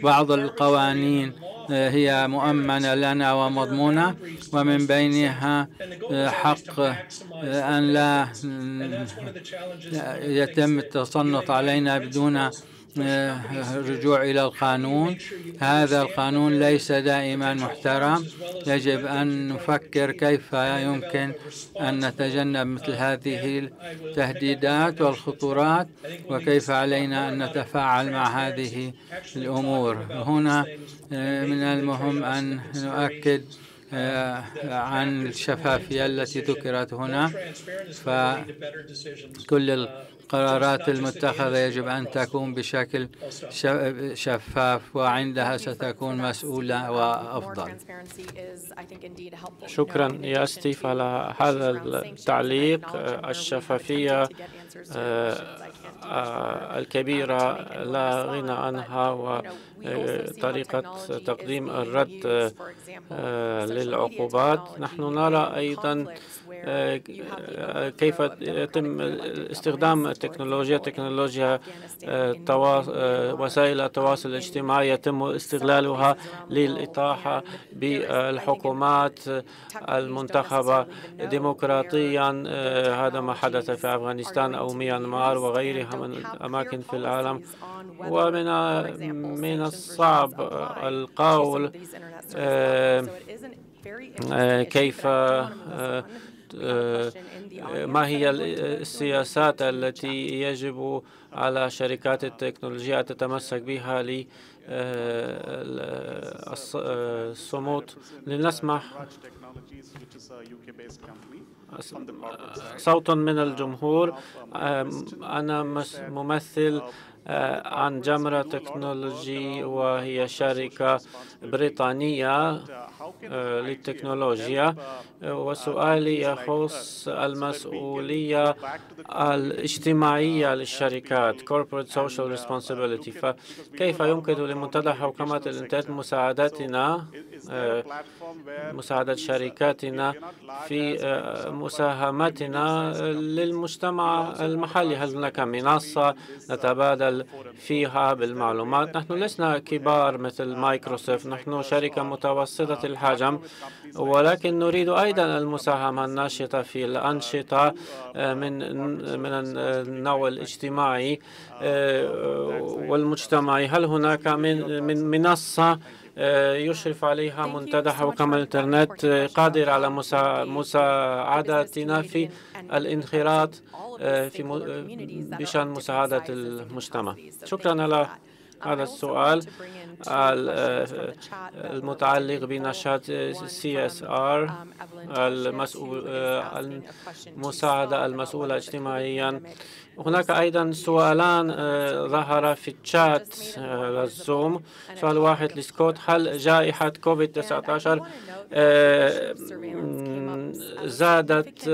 Speaker 2: بعض القوانين هي مؤمنة لنا ومضمونة ومن بينها حق أن لا يتم التصنط علينا بدون الرجوع إلى القانون. هذا القانون ليس دائما محترم. يجب أن نفكر كيف يمكن أن نتجنب مثل هذه التهديدات والخطورات وكيف علينا أن نتفاعل مع هذه الأمور. هنا آه، من المهم أن نؤكد آه، عن الشفافية التي ذكرت هنا. فكل القرارات المتخذة يجب أن تكون بشكل شفاف وعندها ستكون مسؤولة وأفضل.
Speaker 4: شكرا يا ستيف على هذا التعليق الشفافية الكبيرة لا غنى عنها وطريقة تقديم الرد للعقوبات. نحن نرى أيضا كيف يتم استخدام التكنولوجيا. تكنولوجيا وسائل التواصل الاجتماعي يتم استغلالها للإطاحة بالحكومات المنتخبة ديمقراطيا هذا ما حدث في أفغانستان أو ميانمار وغيرها من الأماكن في العالم. ومن من الصعب القول كيف ما هي السياسات التي يجب على شركات التكنولوجيا أن تتمسك بها للصمود لنسمح. صوت من الجمهور. أنا ممثل عن جمرة تكنولوجي وهي شركة بريطانية للتكنولوجيا. وسؤالي يخص المسؤولية الاجتماعية للشركات Corporate Social Responsibility. فكيف يمكن لمنتدى حوكمة الإنترنت مساعدتنا؟ مساعدة شركاتنا في مساهمتنا للمجتمع المحلي. هل هناك منصة نتبادل فيها بالمعلومات؟ نحن لسنا كبار مثل مايكروسوفت نحن شركة متوسطة الحجم ولكن نريد أيضا المساهمة الناشطة في الأنشطة من من النوع الاجتماعي والمجتمعي. هل هناك من من منصة يشرف عليها منتدى حوكمة الإنترنت قادر على مساعدتنا في الانخراط في بشأن مساعدة المجتمع. شكرا على هذا السؤال. المتعلق بنشاط CSR المسؤول المساعدة المسؤولة اجتماعيا هناك أيضا سؤالان ظهر في الشات للزوم سؤال واحد لسكوت هل جائحة كوفيد 19 زادت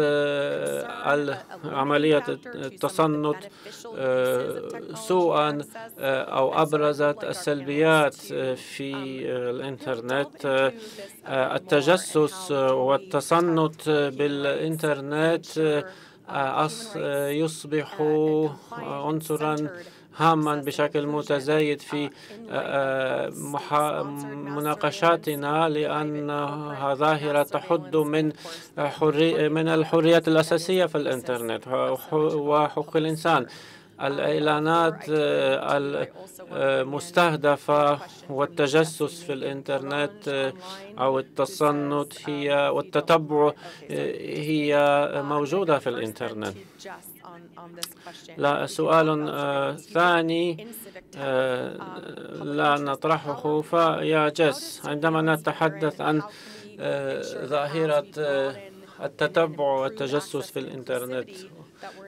Speaker 4: عملية التصنت سوءا أو أبرزت السلبيات في الإنترنت التجسس والتصنت بالإنترنت يصبح عنصرا هاما بشكل متزايد في مناقشاتنا لأنها ظاهرة تحد من حري من الحريات الأساسية في الإنترنت. وحقوق الإنسان. الإعلانات المستهدفة والتجسس في الإنترنت أو التصنت هي والتتبع هي موجودة في الإنترنت. لا سؤال ثاني لا نطرحه فيا جس عندما نتحدث عن ظاهرة التتبع والتجسس في الإنترنت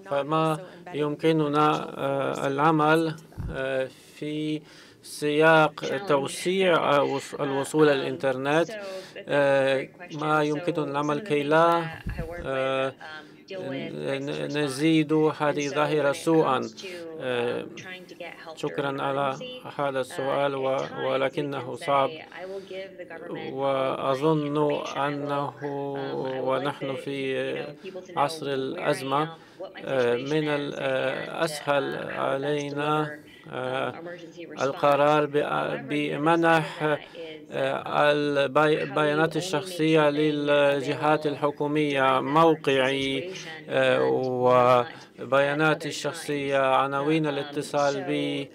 Speaker 4: فما يمكننا العمل في سياق توسيع الوصول الإنترنت. ما يمكن العمل كي لا نزيد هذه الظاهرة سوءا. شكرا على هذا السؤال ولكنه صعب. وأظن أنه ونحن في عصر الأزمة. من الأسهل علينا القرار بمنح البيانات الشخصية للجهات الحكومية موقعي وبيانات الشخصية عناوين الاتصال بي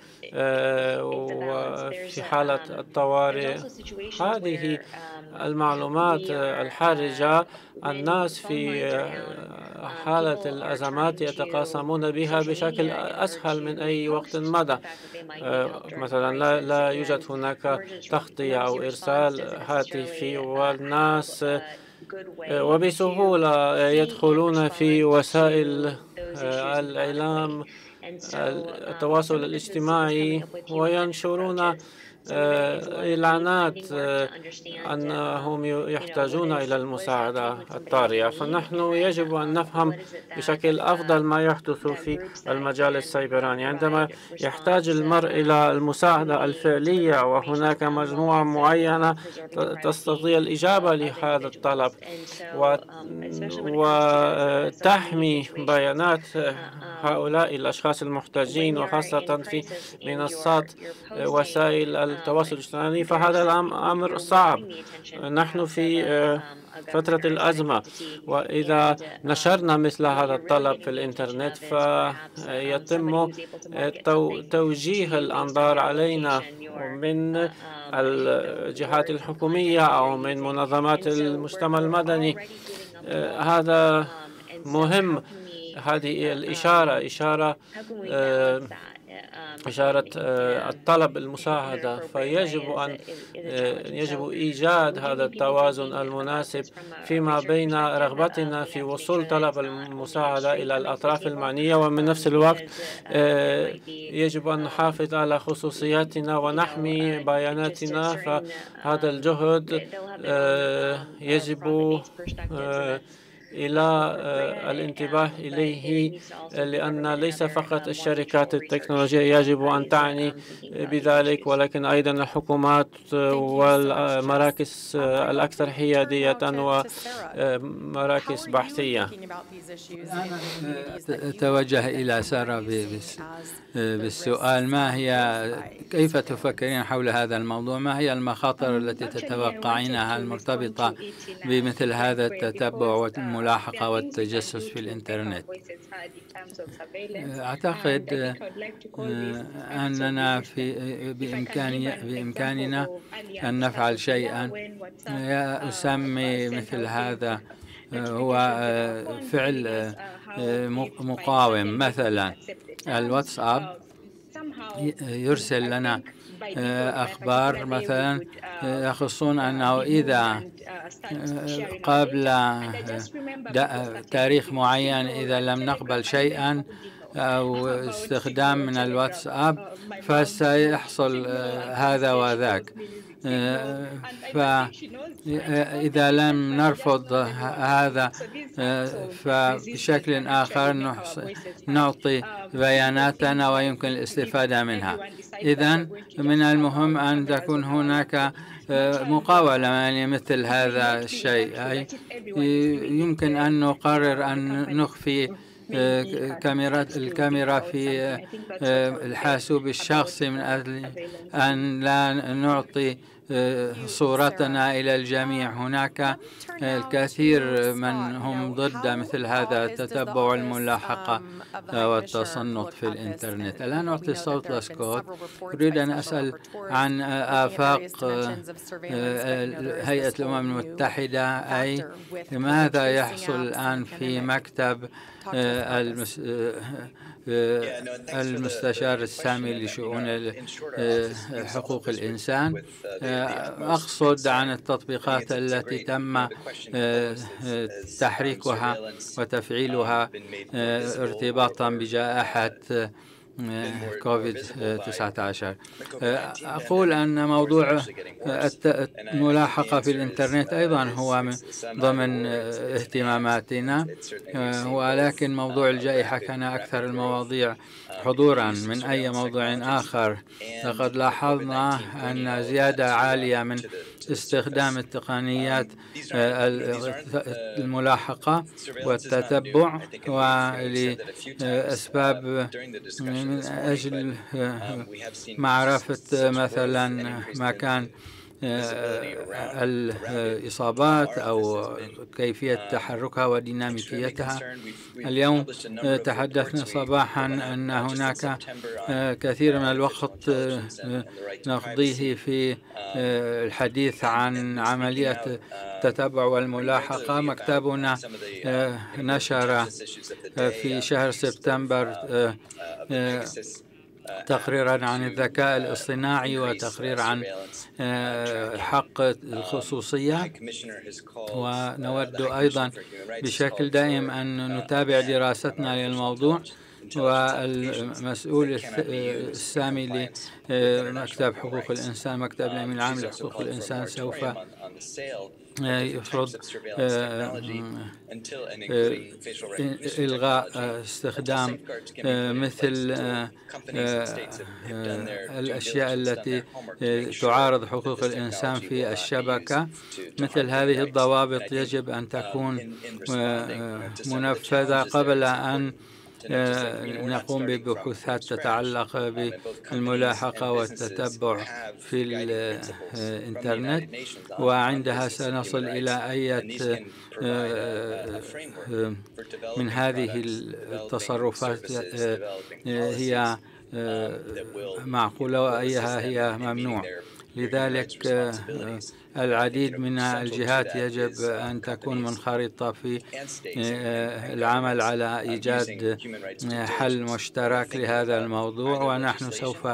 Speaker 4: وفي حالة الطوارئ. هذه المعلومات الحرجة الناس في حالة الأزمات يتقاسمون بها بشكل أسهل من أي وقت مضى. مثلا لا, يوجد هناك تغطية أو إرسال هاتفي والناس وبسهولة يدخلون في وسائل الإعلام التواصل الاجتماعي وينشرون إعلانات أنهم يحتاجون إلى المساعدة الطارئة. فنحن يجب أن نفهم بشكل أفضل ما يحدث في المجال السيبراني. عندما يحتاج المرء إلى المساعدة الفعلية وهناك مجموعة معينة تستطيع الإجابة لهذا الطلب وتحمي بيانات هؤلاء الأشخاص المحتاجين وخاصة في منصات وسائل التواصل الاجتماعي فهذا الأمر صعب. نحن في آه، فترة الأزمة. وإذا نشرنا مثل هذا الطلب في الإنترنت فيتم توجيه الأنظار علينا من الجهات الحكومية أو من منظمات المجتمع المدني. آه، هذا مهم. هذه الإشارة إشارة إشارة آه، الطلب المساعدة فيجب أن آه، يجب إيجاد هذا التوازن المناسب فيما بين رغبتنا في وصول طلب المساعدة إلى الأطراف المعنية ومن نفس الوقت آه، يجب أن نحافظ على خصوصياتنا ونحمي بياناتنا فهذا الجهد. يجب إلى آه، الانتباه إليه لأن ليس فقط الشركات التكنولوجية يجب أن تعني بذلك ولكن أيضا الحكومات والمراكز الأكثر حيادية ومراكز بحثية.
Speaker 2: أتوجه إلى سارة بالسؤال ما هي كيف تفكرين حول هذا الموضوع؟ ما هي المخاطر التي تتوقعينها المرتبطة بمثل هذا التتبع والملاحقة والتجسس في الإنترنت. أعتقد آه، أننا في بإمكاني بإمكاننا أن نفعل شيئا. أسمي مثل هذا آه، هو آه، فعل مقاوم. مثلا الواتساب يرسل لنا أخبار مثلا يخصون أنه إذا قبل تاريخ معين إذا لم نقبل شيئا أو استخدام من الواتساب فسيحصل هذا وذاك. فإذا لم نرفض هذا فبشكل آخر نعطي بياناتنا ويمكن الاستفادة منها. إذا من المهم أن تكون هناك مقاولة لمثل هذا الشيء. أي يمكن أن نقرر أن نخفي كاميرات الكاميرا في الحاسوب الشخصي من أجل أن لا نعطي صورتنا إلى الجميع هناك الكثير من هم ضد مثل هذا التتبع والملاحقة والتصنت في الإنترنت الآن أعطي الصوت لسكوت أريد أن أسأل عن آفاق هيئة الأمم المتحدة أي ماذا يحصل الآن في مكتب. المستشار السامي لشؤون حقوق الإنسان. أقصد عن التطبيقات التي تم تحريكها وتفعيلها ارتباطا بجائحة كوفيد 19 أقول أن موضوع الملاحقة في الإنترنت أيضا هو من ضمن اهتماماتنا. ولكن موضوع الجائحة كان أكثر المواضيع حضورا من أي موضوع آخر. لقد لاحظنا أن زيادة عالية من استخدام التقنيات الملاحقة والتتبع ولأسباب من أجل معرفة مثلا ما كان الإصابات أو كيفية تحركها وديناميكيتها؟ اليوم تحدثنا صباحا أن هناك كثير من الوقت نقضيه في الحديث عن عملية التتبع والملاحقة مكتبنا نشر في شهر سبتمبر تقريرا عن الذكاء الاصطناعي وتقرير عن حق الخصوصية. ونود أيضا بشكل دائم أن نتابع دراستنا للموضوع والمسؤول السامي لمكتب حقوق الإنسان مكتب الأمين العام لحقوق الإنسان سوف يفرض إلغاء استخدام مثل الأشياء التي تعارض حقوق الإنسان في الشبكة. مثل هذه الضوابط يجب أن تكون منفذة قبل أن نقوم ببحوثات تتعلق بالملاحقة والتتبع في الإنترنت وعندها سنصل إلى أي من هذه التصرفات هي معقولة وأيها هي ممنوع. لذلك العديد من الجهات يجب أن تكون منخرطة في العمل على إيجاد حل مشترك لهذا الموضوع ونحن سوف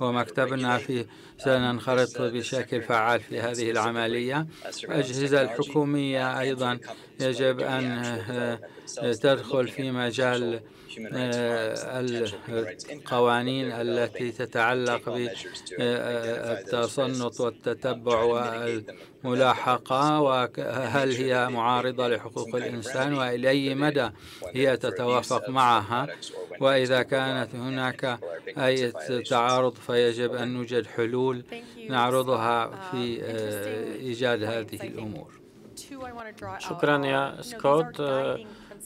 Speaker 2: ومكتبنا في سننخرط بشكل فعال في هذه العملية. الأجهزة الحكومية أيضا يجب أن تدخل في مجال القوانين التي تتعلق بالتصنت والتتبع والملاحقة وهل هي معارضة لحقوق الإنسان؟ وإلى أي مدى هي تتوافق معها؟ وإذا كانت هناك أي تعارض فيجب أن نوجد حلول نعرضها في إيجاد هذه الأمور.
Speaker 4: شكرا يا سكوت.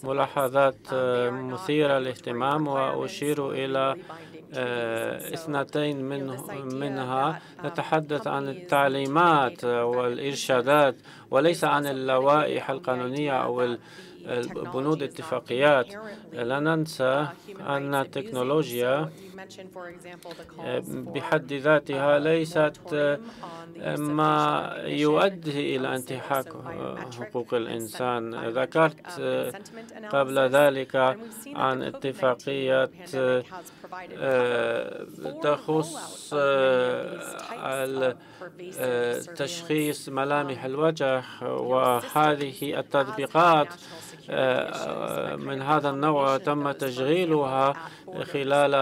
Speaker 4: ملاحظات مثيرة للاهتمام وأشير إلى اثنتين من منها نتحدث عن التعليمات والإرشادات وليس عن اللوائح القانونية أو بنود اتفاقيات. لا ننسى أن التكنولوجيا بحد ذاتها ليست ما يؤدي إلى انتهاك حقوق الإنسان. ذكرت قبل ذلك عن اتفاقية تخص تشخيص ملامح الوجه وهذه التطبيقات من هذا النوع تم تشغيلها خلال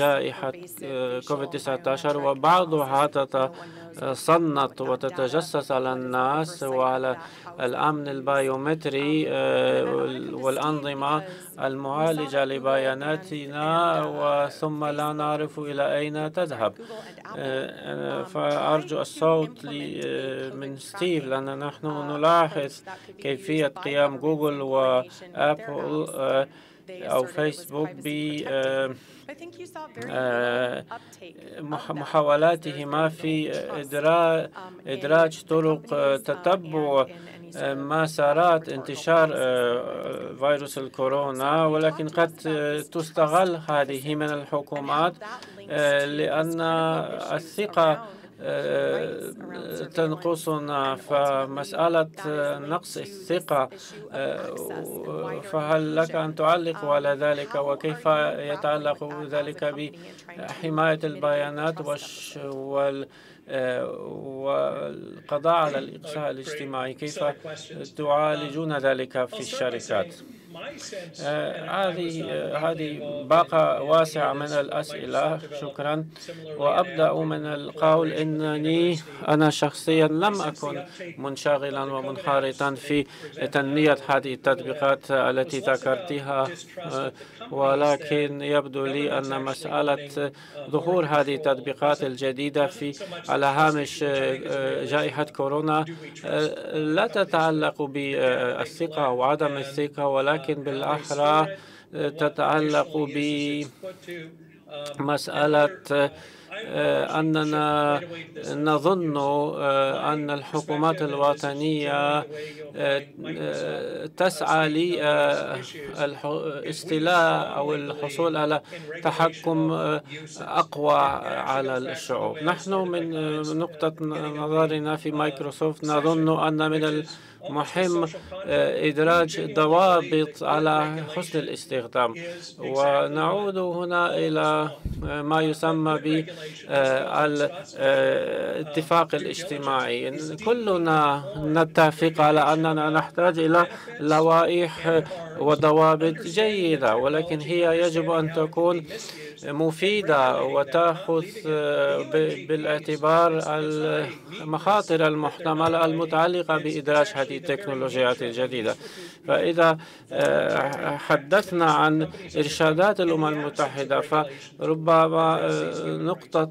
Speaker 4: جائحة كوفيد 19 وبعضها تتصنت وتتجسس على الناس وعلى الأمن البيومتري والأنظمة المعالجة لبياناتنا وثم لا نعرف إلى أين تذهب. فأرجو الصوت من ستيف لأن نحن نلاحظ كيفية قيام جوجل وأبل أو فيسبوك ب محاولاتهما في إدراج طرق تتبع مسارات انتشار فيروس الكورونا ولكن قد تستغل هذه من الحكومات لأن الثقة تنقصنا فمسألة نقص الثقة. فهل لك أن تعلق على ذلك وكيف يتعلق ذلك بحماية البيانات وال والقضاء على الإقصاء الاجتماعي؟ كيف تعالجون ذلك في الشركات؟ هذه هذه باقة واسعة من الأسئلة. شكرا. وأبدأ من القول إنني أنا شخصيا لم أكن منشغلا ومنخرطا في تنمية هذه التطبيقات التي ذكرتها. ولكن يبدو لي أن مسألة ظهور هذه التطبيقات الجديدة في على هامش جائحة كورونا. لا تتعلق بالثقة أو عدم الثقة ولكن ولكن بالأحرى تتعلق بمسألة أننا نظن أن الحكومات الوطنية تسعى للاستيلاء أو الحصول على تحكم أقوى على الشعوب. نحن من نقطة نظرنا في مايكروسوفت نظن أن من مهم إدراج ضوابط على حسن الاستخدام. ونعود هنا إلى ما يسمى بالاتفاق الاجتماعي. كلنا نتفق على أننا نحتاج إلى لوائح وضوابط جيدة ولكن هي يجب أن تكون مفيدة وتأخذ بالاعتبار المخاطر المحتملة المتعلقة بإدراج هذه التكنولوجيات الجديدة. فإذا حدثنا عن إرشادات الأمم المتحدة فربما نقطة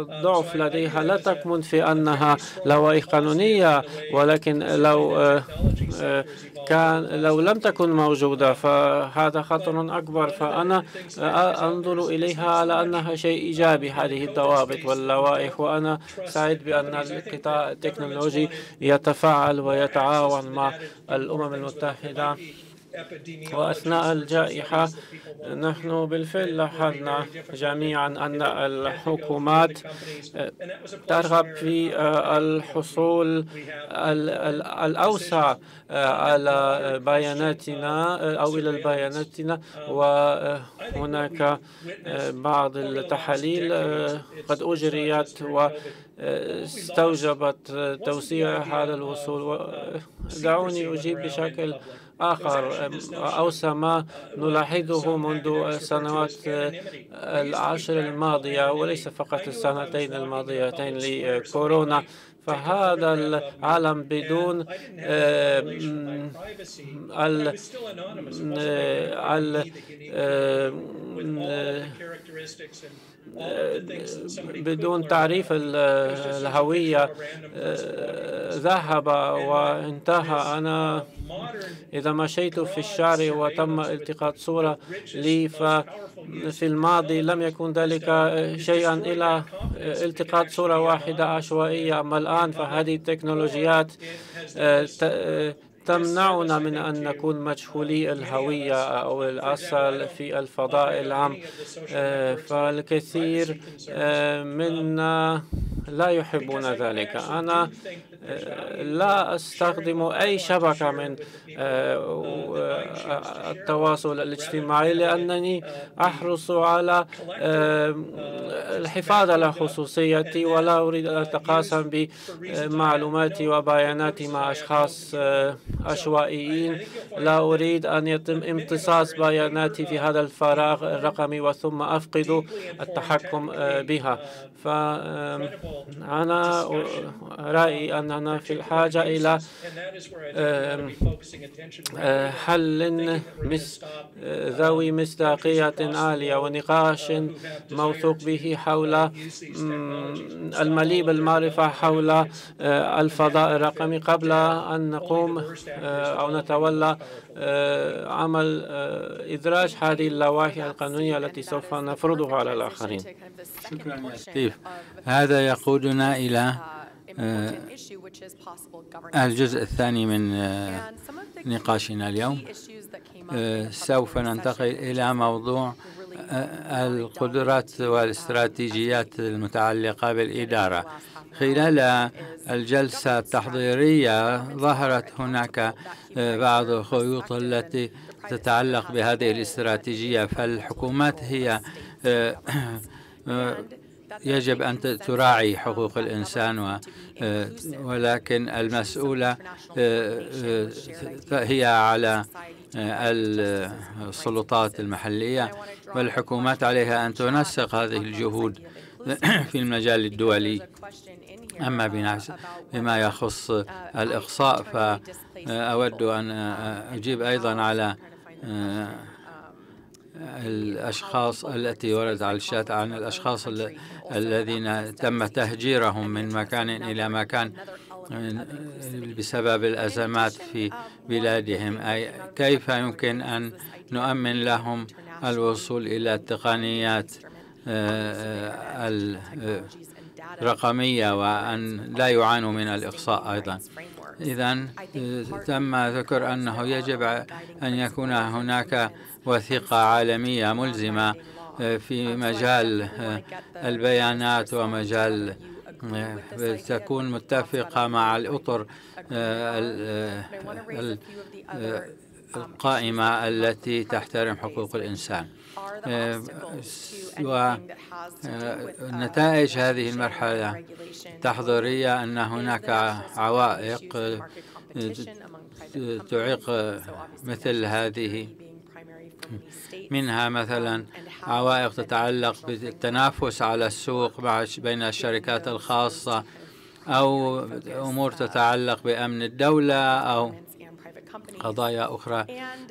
Speaker 4: الضعف لديها لا تكمن في أنها لوائح قانونية ولكن لو كان لو لم تكن موجودة فهذا خطر أكبر. فأنا أنظر إليها على أنها شيء إيجابي هذه الضوابط واللوائح. وأنا سعيد بأن القطاع التكنولوجي يتفاعل ويتعاون مع الأمم المتحدة. وأثناء الجائحة نحن بالفعل لاحظنا جميعا أن الحكومات ترغب في الحصول الأوسع على بياناتنا أو إلى بياناتنا. وهناك بعض التحاليل قد أجريت واستوجبت توسيع هذا الوصول. دعوني أجيب بشكل آخر أوسع ما نلاحظه منذ السنوات العشر الماضية وليس فقط السنتين الماضيتين لكورونا. فهذا العالم بدون ال بدون تعريف الهوية ذهب وانتهى. أنا إذا مشيت في الشارع وتم التقاط صورة لي ففي الماضي لم يكن ذلك شيئا إلى التقاط صورة واحدة عشوائية أما الآن فهذه التكنولوجيات تمنعنا من أن نكون مجهولي الهوية أو الأصل في الفضاء العام. فالكثير منا لا يحبون ذلك. أنا لا أستخدم أي شبكة من التواصل الاجتماعي لأنني أحرص على الحفاظ على خصوصيتي ولا أريد أن أتقاسم بمعلوماتي وبياناتي مع أشخاص عشوائيين. لا أريد أن يتم امتصاص بياناتي في هذا الفراغ الرقمي وثم أفقد التحكم بها. فأنا رأيي أننا في الحاجة إلى حل ذوي مصداقية عالية ونقاش موثوق به حول المليء بالمعرفة حول الفضاء الرقمي قبل أن نقوم أو نتولى عمل إدراج هذه اللوائح القانونية التي سوف نفرضها على الآخرين.
Speaker 2: شكرا ستيف هذا يقودنا إلى الجزء الثاني من نقاشنا اليوم. سوف ننتقل إلى موضوع القدرات والاستراتيجيات المتعلقة بالإدارة. خلال الجلسة التحضيرية ظهرت هناك بعض الخيوط التي تتعلق بهذه الاستراتيجية فالحكومات هي يجب أن تراعي حقوق الإنسان ولكن المسؤولة هي على السلطات المحلية والحكومات عليها أن تنسق هذه الجهود في المجال الدولي. أما بما يخص الإقصاء فأود أن أجيب أيضا على الأشخاص التي وردت على الشات عن الأشخاص الذين تم تهجيرهم من مكان إلى مكان بسبب الأزمات في بلادهم. أي كيف يمكن أن نؤمن لهم الوصول إلى التقنيات الرقمية وأن لا يعانوا من الإقصاء أيضا؟ إذا تم ذكر أنه يجب أن يكون هناك وثيقة عالمية ملزمة في مجال البيانات ومجال تكون متفقة مع الأطر القائمة التي تحترم حقوق الإنسان. ونتائج هذه المرحلة التحضيرية أن هناك عوائق تعيق مثل هذه منها مثلا عوائق تتعلق بالتنافس على السوق بين الشركات الخاصة أو أمور تتعلق بأمن الدولة أو قضايا أخرى.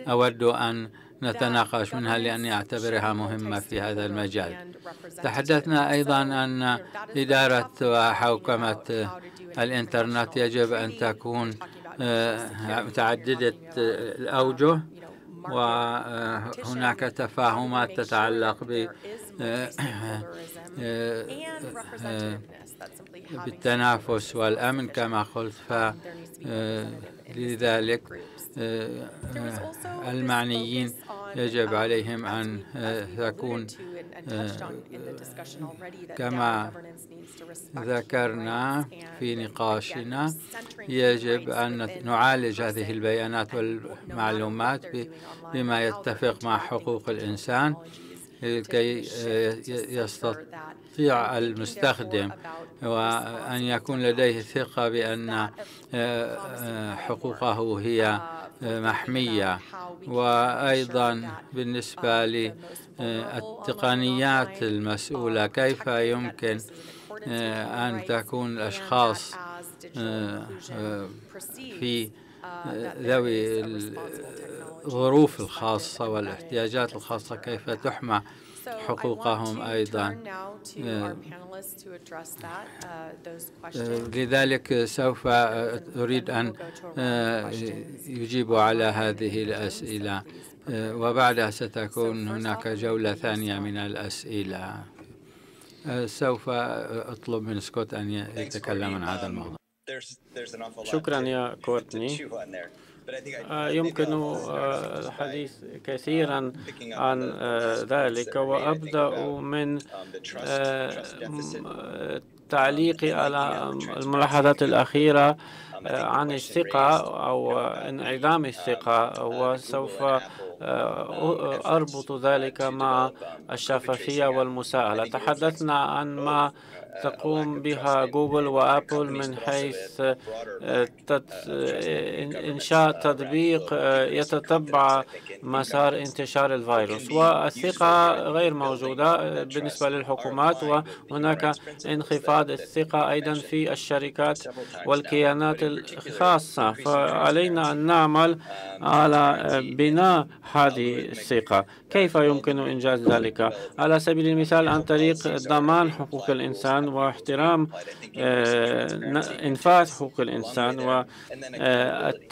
Speaker 2: أود أن نتناقش منها لأني أعتبرها مهمة في هذا المجال. تحدثنا أيضا أن إدارة وحوكمة الإنترنت. يجب أن تكون آه، متعددة الأوجه وهناك تفاهمات تتعلق ب آه، آه، بالتنافس والأمن كما قلت. فلذلك المعنيين يجب عليهم أن تكون كما ذكرنا في نقاشنا يجب أن نعالج هذه البيانات والمعلومات بما يتفق مع حقوق الإنسان لكي يستطيع المستخدم وأن يكون لديه ثقة بأن حقوقه هي محمية وأيضا بالنسبة للتقنيات المسؤولة كيف يمكن أن تكون الأشخاص في ذوي الظروف الخاصة والإحتياجات الخاصة كيف تحمى حقوقهم أيضا. لذلك سوف أريد أن يجيب على هذه الأسئلة. وبعدها ستكون هناك جولة ثانية من الأسئلة. سوف أطلب من سكوت أن يتكلم عن هذا الموضوع.
Speaker 4: شكرا يا كورتني يمكن آه، الحديث كثيرا عن آه، ذلك وأبدأ من تعليقي على الملاحظات الأخيرة عن الثقة أو انعدام الثقة وسوف أربط ذلك مع الشفافية والمساءلة. تحدثنا عن ما تقوم بها جوجل وأبل من حيث آه، إنشاء تطبيق آه، يتتبع مسار انتشار الفيروس. والثقة غير موجودة آه، بالنسبة للحكومات وهناك انخفاض الثقة أيضا في الشركات والكيانات الخاصة. فعلينا أن نعمل على بناء هذه الثقة. كيف يمكن إنجاز ذلك؟ على سبيل المثال عن طريق ضمان حقوق الإنسان واحترام آه، إنفاذ حقوق الإنسان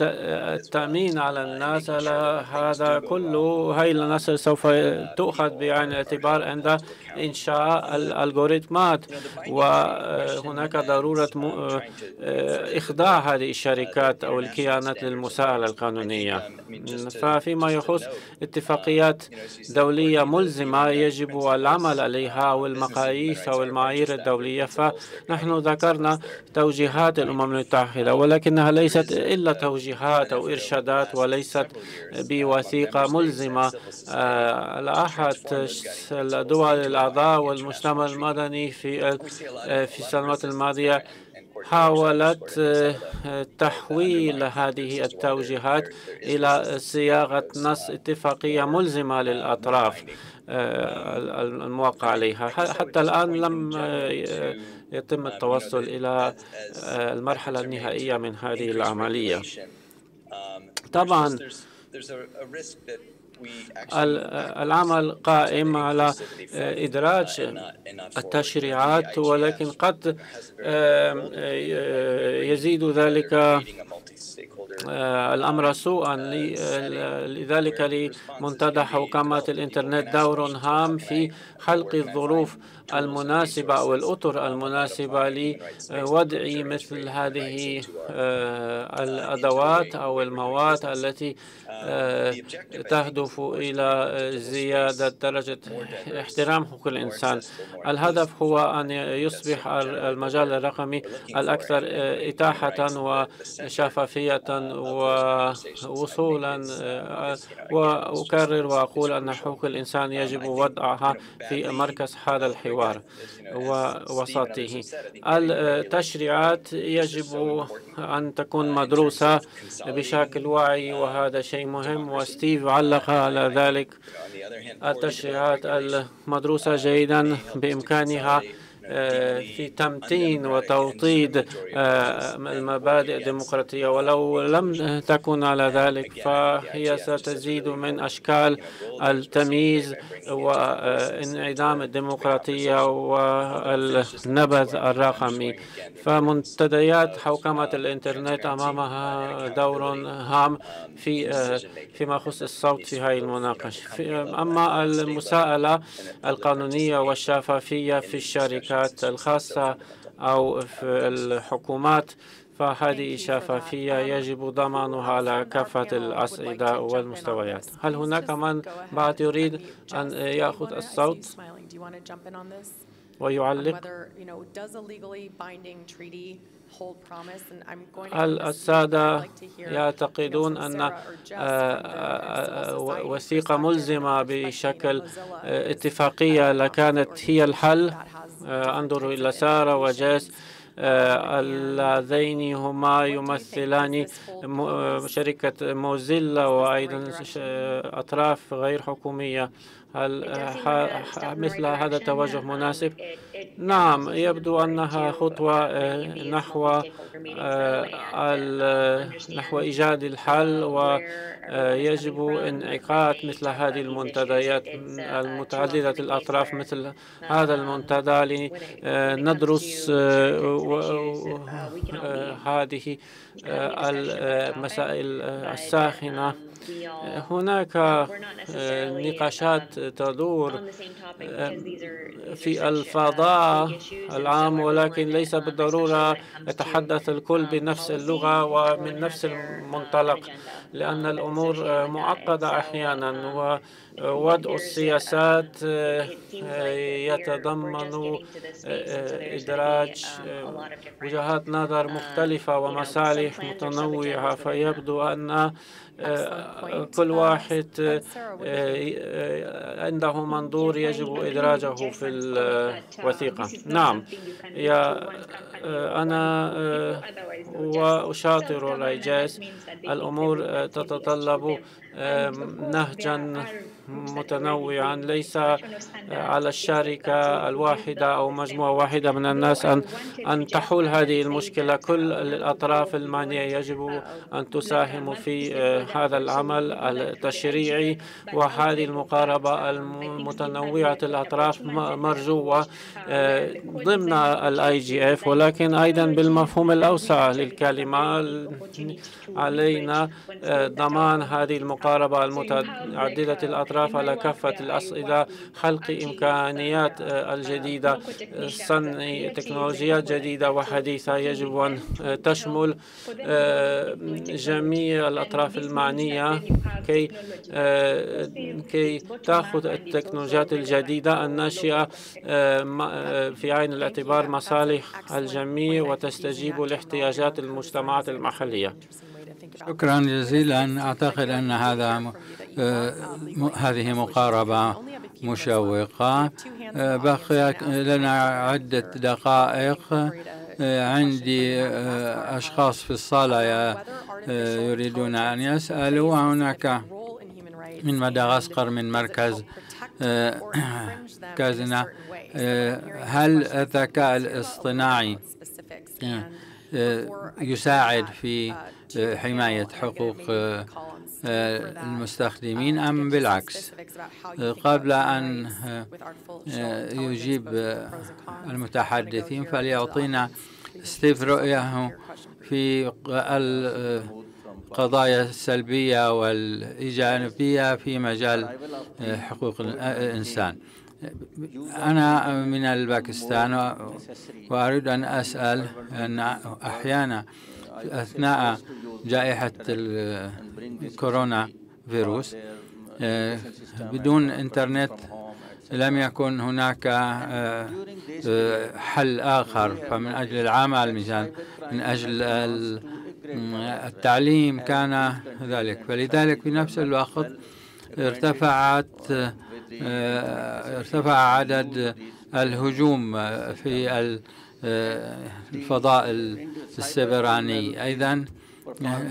Speaker 4: والتأمين على الناس على هذا كله. هاي العناصر سوف تؤخذ بعين الاعتبار عند إنشاء الألغوريتمات. وهناك ضرورة آه، إخضاع هذه الشركات أو الكيانات للمساءلة القانونية. ففيما يخص اتفاقيات دولية ملزمة يجب العمل عليها والمقاييس أو المعايير الدولية فنحن ذكرنا توجيهات الأمم المتحدة ولكنها ليست إلا توجيهات أو إرشادات وليست بوثيقة ملزمة. آه، لأحد الدول الأعضاء والمجتمع المدني في آه، في السنوات الماضية حاولت آه، تحويل هذه التوجيهات إلى صياغة نص اتفاقية ملزمة للأطراف. الموقع عليها. حتى الآن لم آه، يتم التوصل إلى المرحلة النهائية من هذه العملية. طبعا العمل قائم على إدراج التشريعات ولكن قد يزيد ذلك الأمر سوءا لذلك لمنتدى حوكمة الإنترنت دور هام في خلق الظروف. المناسبة أو الأطر المناسبة لوضع مثل هذه آه، الأدوات أو المواد التي آه، تهدف إلى زيادة درجة احترام حقوق الإنسان الهدف هو أن يصبح المجال الرقمي الأكثر آه، إتاحة وشفافية ووصولا وأكرر وأقول أن حقوق الإنسان يجب وضعها في مركز هذا الحوار. ووسطه التشريعات يجب أن تكون مدروسة بشكل واعي وهذا شيء مهم وستيف علق على ذلك. التشريعات المدروسة جيدا بإمكانها في تمتين وتوطيد آه، المبادئ الديمقراطية. ولو لم تكن على ذلك فهي ستزيد من أشكال التمييز وانعدام الديمقراطية والنبذ الرقمي. فمنتديات حوكمة الإنترنت أمامها دور هام في آه، فيما يخص الصوت في هذه المناقشة. أما المساءلة القانونية والشفافية في الشركات الشركات الخاصة أو في الحكومات فهذه شفافية يجب ضمانها على كافة الأصعدة والمستويات. هل هناك من بعد يريد أن يأخذ الصوت؟ ويعلق هل السادة يعتقدون أن آه، آه، وثيقة ملزمة بشكل اتفاقية لكانت هي الحل. أنظر إلى سارة وجاس اللذين هما يمثلان شركة موزيلا وأيضا أطراف غير حكومية. هل مثل هذا التوجه مناسب؟ نعم يبدو أنها خطوة آه، نحو آه، نحو إيجاد الحل ويجب إنعقاد مثل هذه المنتديات المتعددة الأطراف مثل هذا المنتدى لندرس آه، هذه المسائل الساخنة هناك آه، نقاشات تدور آه، في الفضاء العام ولكن ليس بالضرورة يتحدث الكل بنفس اللغة ومن نفس المنطلق لأن الأمور معقدة أحيانا ووضع السياسات يتضمن إدراج وجهات نظر مختلفة ومصالح متنوعة. فيبدو أن كل واحد آه، عنده منظور يجب إدراجه في الوثيقة. نعم. يا آه، أنا آه، وأشاطر الريجاس الأمور تتطلب نهجا متنوعا ليس على الشركة الواحدة أو مجموعة واحدة من الناس أن أن تحول هذه المشكلة. كل الأطراف المعنية يجب أن تساهم في هذا العمل التشريعي وهذه المقاربة المتنوعة الأطراف مرجوة ضمن ال IGF ولكن أيضا بالمفهوم الأوسع للكلمة علينا ضمان هذه المقاربة المتعددة الأطراف على كافة الأصعدة خلق إمكانيات آه، الجديدة. صنع تكنولوجيات جديدة وحديثة يجب أن تشمل آه، جميع الأطراف المعنية كي آه، كي تأخذ التكنولوجيات الجديدة الناشئة في عين الاعتبار مصالح الجميع وتستجيب لاحتياجات المجتمعات المحلية.
Speaker 2: شكرا جزيلا. أعتقد أن هذا آه، هذه مقاربة مشوقة. آه، بقي لنا عدة دقائق. آه، عندي أشخاص في الصالة يريدون أن يسألوا. وهناك من مدغشقر من مركز كازنا هل الذكاء الاصطناعي يساعد في حماية حقوق آه، المستخدمين أم بالعكس؟ قبل أن آه، يجيب المتحدثين فليعطينا ستيف رؤية في القضايا السلبية والإيجابية في مجال آه، حقوق الإنسان. أنا من الباكستان وأريد أن أسأل أن أحيانا أثناء جائحة الكورونا فيروس آه، بدون إنترنت لم يكن هناك آه، آه، حل آخر. فمن أجل العمل مثلا من أجل التعليم كان ذلك. فلذلك في نفس الوقت ارتفعت ارتفع عدد الهجوم في الفضاء السبراني. أيضا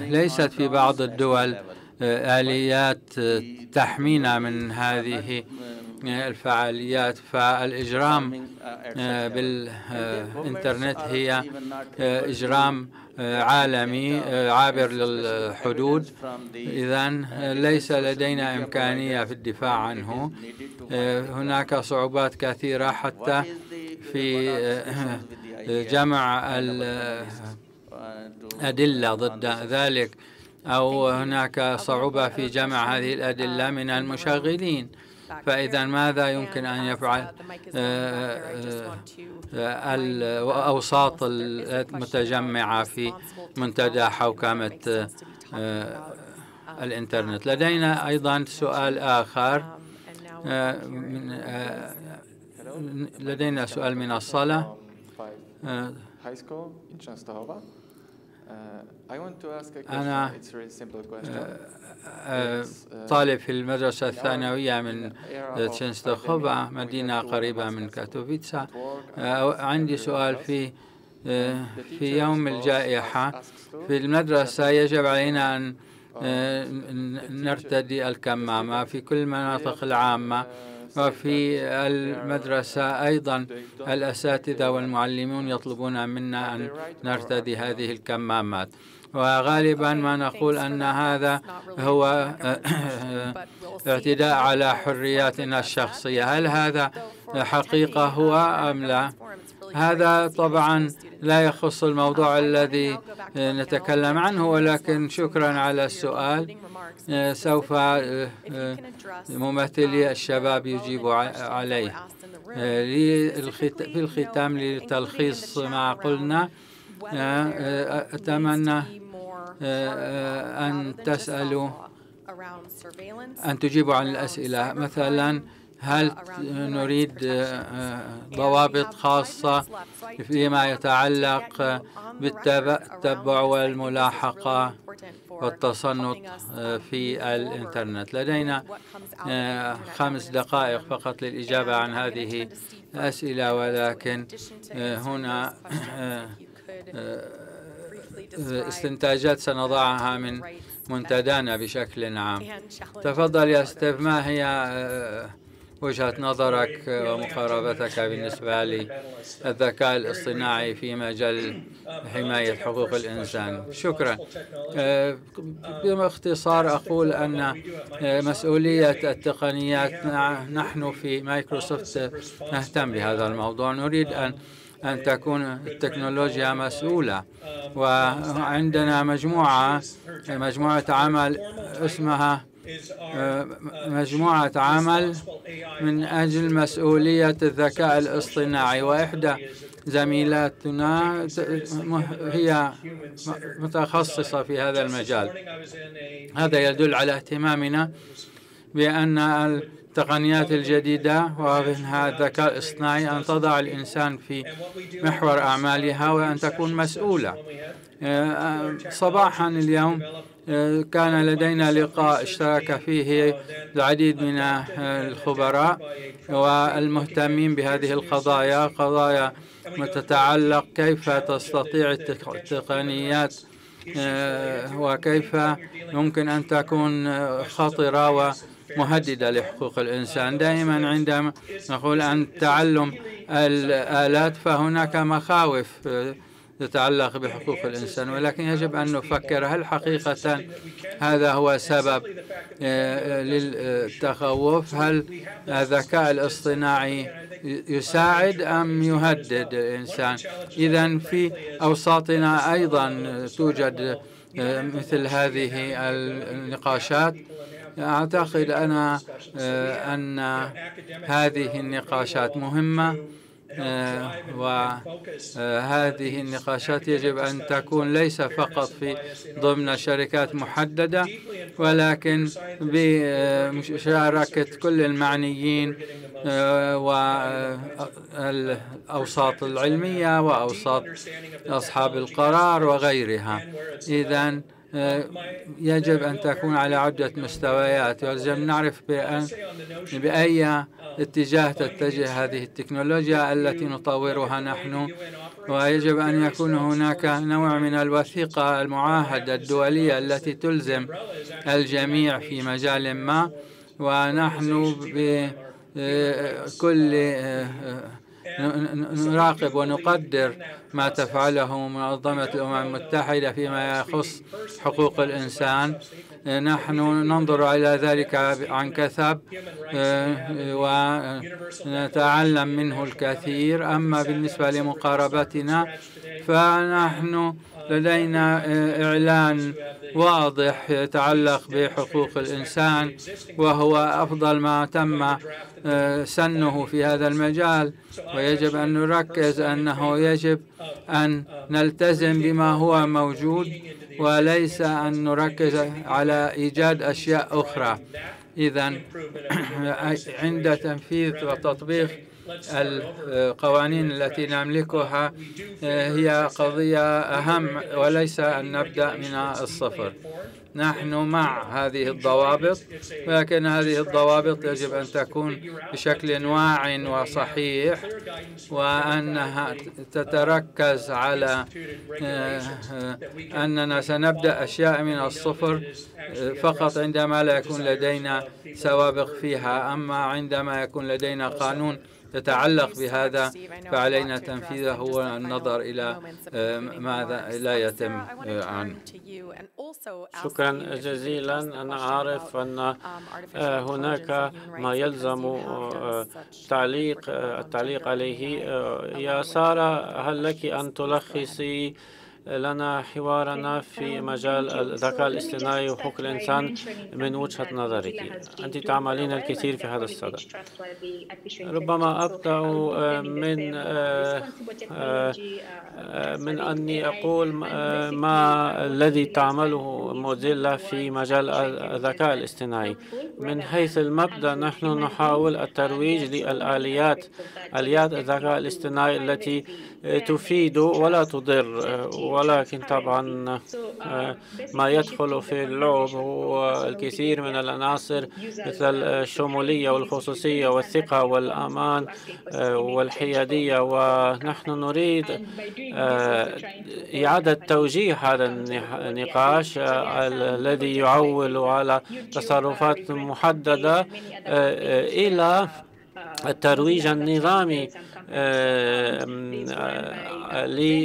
Speaker 2: ليست في بعض الدول آليات تحمينا من هذه الفعاليات. فالإجرام بالإنترنت هي إجرام عالمي عابر للحدود. إذا ليس لدينا إمكانية في الدفاع عنه. هناك صعوبات كثيرة حتى في جمع الأدلة ضد ذلك أو هناك صعوبة في جمع هذه الأدلة من المشغلين. فإذا ماذا يمكن أن يفعل؟ الأوساط المتجمعة في منتدى حوكمة الإنترنت. لدينا أيضا سؤال آخر لدينا سؤال من الصلاة أنا طالب في المدرسة الثانوية من تشنستوخوفا مدينة قريبة من كاتوفيتسا. عندي سؤال في في يوم الجائحة. في المدرسة يجب علينا أن نرتدي الكمامة في كل المناطق العامة. وفي المدرسة أيضا الأساتذة والمعلمون يطلبون منا أن نرتدي هذه الكمامات. وغالبا ما نقول أن هذا هو اعتداء على حرياتنا الشخصية. هل هذا حقيقة هو أم لا؟ هذا طبعا لا يخص الموضوع الذي نتكلم عنه ولكن شكرا على السؤال. سوف ممثلي الشباب يجيب عليه. في الختام لتلخيص ما قلنا. أتمنى أن تسألوا أن تجيبوا عن الأسئلة. مثلا هل نريد ضوابط خاصة فيما يتعلق بالتتبع والملاحقة والتصنت في الإنترنت. لدينا خمس دقائق فقط للإجابة عن هذه الأسئلة. ولكن هنا استنتاجات سنضعها من منتدانا بشكل عام. تفضل يا ستيف ما هي وجهة نظرك ومقاربتك بالنسبة للذكاء الاصطناعي في مجال حماية حقوق الإنسان. شكرا. باختصار أقول أن مسؤولية التقنيات نحن في مايكروسوفت نهتم بهذا الموضوع. نريد أن أن تكون التكنولوجيا مسؤولة. وعندنا مجموعة مجموعة عمل اسمها مجموعة عمل من أجل مسؤولية الذكاء الاصطناعي. وإحدى زميلاتنا هي متخصصة في هذا المجال. هذا يدل على اهتمامنا بأن التقنيات الجديدة ومنها الذكاء الاصطناعي أن تضع الإنسان في محور أعمالها وأن تكون مسؤولة. صباحا اليوم كان لدينا لقاء اشترك فيه العديد من الخبراء والمهتمين بهذه القضايا قضايا تتعلق كيف تستطيع التقنيات وكيف يمكن أن تكون خطرة ومهددة لحقوق الإنسان. دائما عندما نقول عن تعلم الآلات فهناك مخاوف تتعلق بحقوق الإنسان ولكن يجب أن نفكر هل حقيقة هذا هو سبب للتخوف؟ هل الذكاء الاصطناعي يساعد أم يهدد الإنسان؟ إذا في أوساطنا أيضا توجد مثل هذه النقاشات. أعتقد أنا أن هذه النقاشات مهمة. وهذه النقاشات يجب أن تكون ليس فقط في ضمن شركات محددة ولكن بمشاركة كل المعنيين والأوساط العلمية وأوساط أصحاب القرار وغيرها. إذا يجب أن تكون على عدة مستويات ويجب نعرف بأن بأي اتجاه تتجه هذه التكنولوجيا التي نطورها نحن. ويجب أن يكون هناك نوع من الوثيقة المعاهدة الدولية التي تلزم الجميع في مجال ما. ونحن بكل نراقب ونقدر ما تفعله منظمة الأمم المتحدة فيما يخص حقوق الإنسان. نحن ننظر إلى ذلك عن كثب ونتعلم منه الكثير. أما بالنسبة لمقاربتنا فنحن لدينا إعلان واضح يتعلق بحقوق الإنسان وهو أفضل ما تم سنه في هذا المجال. ويجب أن نركز أنه يجب أن نلتزم بما هو موجود وليس أن نركز على إيجاد أشياء أخرى. إذا عند تنفيذ وتطبيق القوانين التي نملكها هي قضية أهم وليس أن نبدأ من الصفر. نحن مع هذه الضوابط ولكن هذه الضوابط يجب أن تكون بشكل واع وصحيح وأنها تتركز على أننا سنبدأ أشياء من الصفر فقط عندما لا يكون لدينا سوابق فيها. أما عندما يكون لدينا قانون تتعلق بهذا فعلينا تنفيذه والنظر إلى ماذا لا يتم عنه
Speaker 4: شكرا جزيلا. أنا عارف أن هناك ما يلزم تعليق التعليق عليه. يا سارة هل لك أن تلخصي لنا حوارنا في مجال الذكاء الاصطناعي وحقوق الإنسان من وجهة نظرك. أنت تعملين الكثير في هذا الصدد ربما أبدأ من من أني أقول ما الذي تعمله موزيلا في مجال الذكاء الاصطناعي. من حيث المبدأ نحن نحاول الترويج للآليات آليات الذكاء الاصطناعي التي تفيد ولا تضر ولكن طبعا ما يدخل في اللعب هو الكثير من العناصر مثل الشمولية والخصوصية والثقة والأمان والحيادية ونحن نريد إعادة توجيه هذا النقاش الذي يعول على تصرفات محددة إلى الترويج النظامي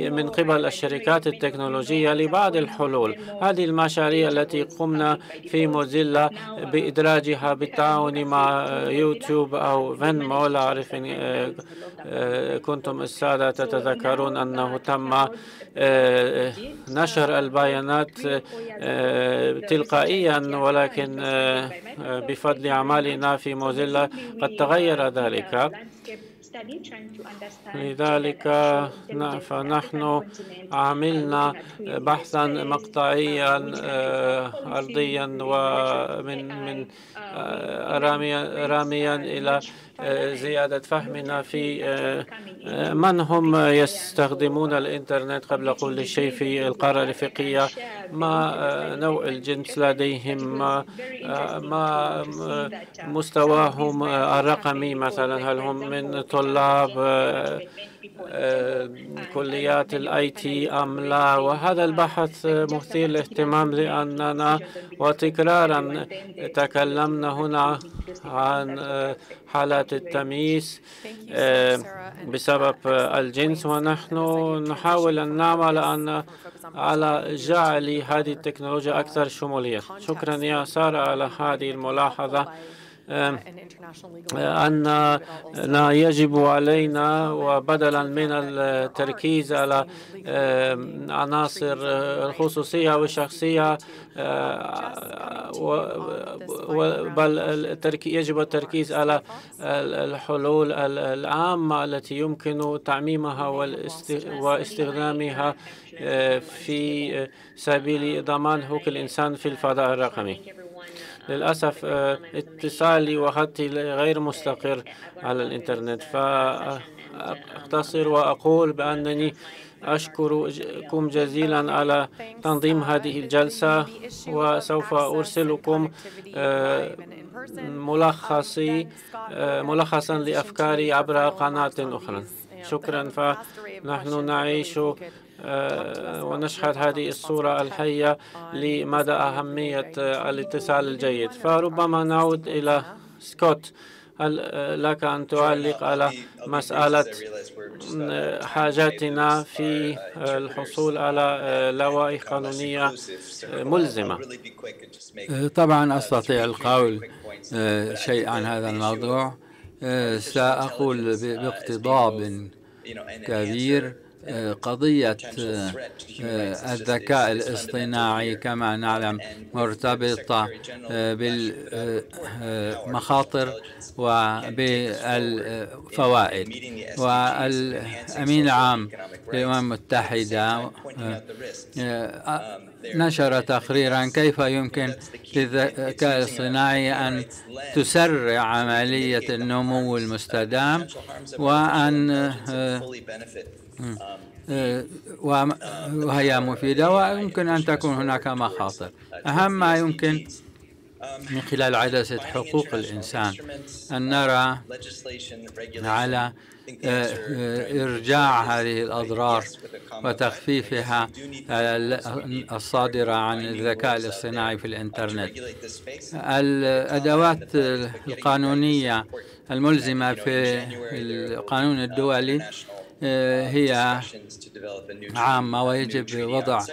Speaker 4: من قبل الشركات التكنولوجية لبعض الحلول. هذه المشاريع التي قمنا في موزيلا بإدراجها بالتعاون مع يوتيوب أو فينمو لا أعرف إن كنتم السادة تتذكرون أنه تم نشر البيانات تلقائيا ولكن بفضل أعمالنا في موزيلا قد تغير ذلك. لذلك فنحن عملنا بحثا مقطعيا أرضيا ومن من راميا, راميا إلى زيادة فهمنا في من هم يستخدمون الإنترنت قبل كل شيء في القارة الإفريقية؟ ما نوع الجنس لديهم؟ ما مستواهم؟ الرقمي مثلا؟ هل هم من طلاب؟ كليات الآي تي أم لا. وهذا البحث مثير للاهتمام لأننا وتكرارا تكلمنا هنا عن حالات التمييز بسبب الجنس. ونحن نحاول أن نعمل أن على جعل هذه التكنولوجيا أكثر شمولية. شكرا يا سارة على هذه الملاحظة. أننا يجب علينا وبدلا من التركيز على عناصر الخصوصية والشخصية بل يجب التركيز على الحلول العامة التي يمكن تعميمها واستخدامها في سبيل ضمان حقوق الإنسان في الفضاء الرقمي. للأسف اتصالي وخطي غير مستقر على الإنترنت. فأقتصر وأقول بأنني أشكركم جزيلا على تنظيم هذه الجلسة وسوف أرسلكم ملخصي ملخصا لأفكاري عبر قناة أخرى. شكرا. فنحن نعيش ونشهد هذه الصورة الحية لمدى أهمية الاتصال الجيد. فربما نعود إلى سكوت. لك أن تعلق على مسألة حاجاتنا في الحصول على لوائح قانونية ملزمة؟
Speaker 2: طبعا أستطيع القول شيء عن هذا الموضوع. سأقول باقتضاب كبير قضية الذكاء الاصطناعي كما نعلم مرتبطة بالمخاطر وبالفوائد والأمين العام للأمم المتحدة. نشر تقريرا كيف يمكن للذكاء الاصطناعي أن تسرع عملية النمو المستدام وأن وهي مفيدة ويمكن أن تكون هناك مخاطر. أهم ما يمكن من خلال عدسة حقوق الإنسان أن نرى على إرجاع هذه الأضرار وتخفيفها الصادرة عن الذكاء الاصطناعي في الإنترنت. الأدوات القانونية الملزمة في القانون الدولي هي عامة ويجب وضع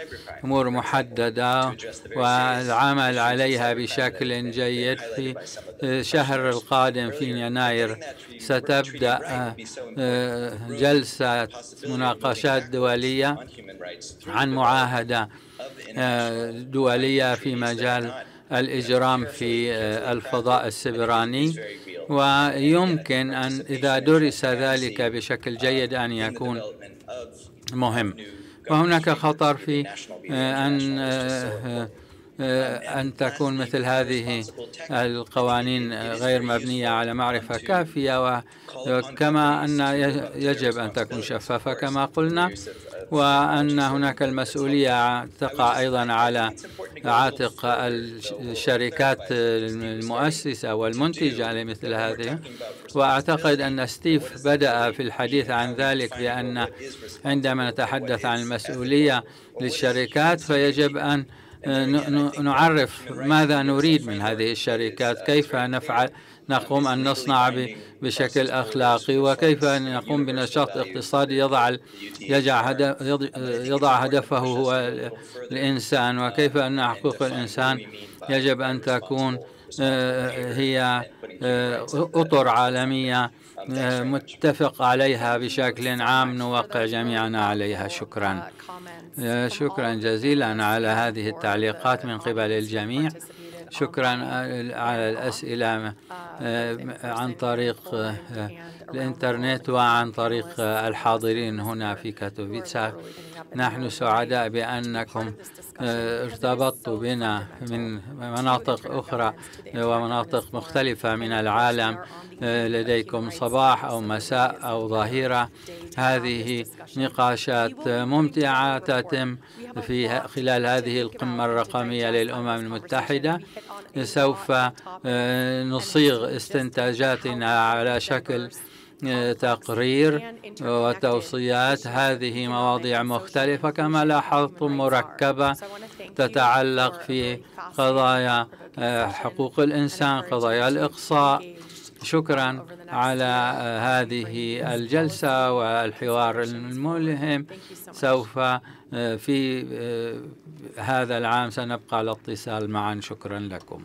Speaker 2: أمور محددة والعمل عليها بشكل جيد في الشهر القادم في يناير. ستبدأ جلسة مناقشات دولية عن معاهدة دولية في مجال الإجرام في الفضاء السبراني. ويمكن أن إذا درس ذلك بشكل جيد أن يكون مهم. وهناك خطر في أن أن تكون مثل هذه القوانين غير مبنية على معرفة كافية وكما أن يجب أن تكون شفافة كما قلنا وأن هناك المسؤولية تقع أيضا على عاتق الشركات المؤسسة والمنتجة لمثل هذه. وأعتقد أن ستيف بدأ في الحديث عن ذلك بأن عندما نتحدث عن المسؤولية للشركات فيجب أن نعرف ماذا نريد من هذه الشركات كيف نفعل نقوم أن نصنع بشكل أخلاقي وكيف نقوم بنشاط اقتصادي يضع يضع هدفه هو الإنسان وكيف أن حقوق الإنسان؟ يجب أن تكون هي أطر عالمية متفق عليها بشكل عام نوقع جميعنا عليها. شكرا. شكرا جزيلا على هذه التعليقات من قبل الجميع. شكرا على الأسئلة عن طريق الإنترنت وعن طريق الحاضرين هنا في كاتوفيتسا. نحن سعداء بأنكم ارتبطتوا بنا من مناطق أخرى ومناطق مختلفة من العالم لديكم صباح أو مساء أو ظهيرة. هذه نقاشات ممتعة تتم في خلال هذه القمة الرقمية للأمم المتحدة. سوف نصيغ استنتاجاتنا على شكل تقرير وتوصيات هذه مواضيع مختلفة كما لاحظتم مركبة تتعلق في قضايا حقوق الإنسان قضايا الإقصاء. شكرا على هذه الجلسة والحوار الملهم. سوف في هذا العام سنبقى على اتصال معا. شكرا لكم.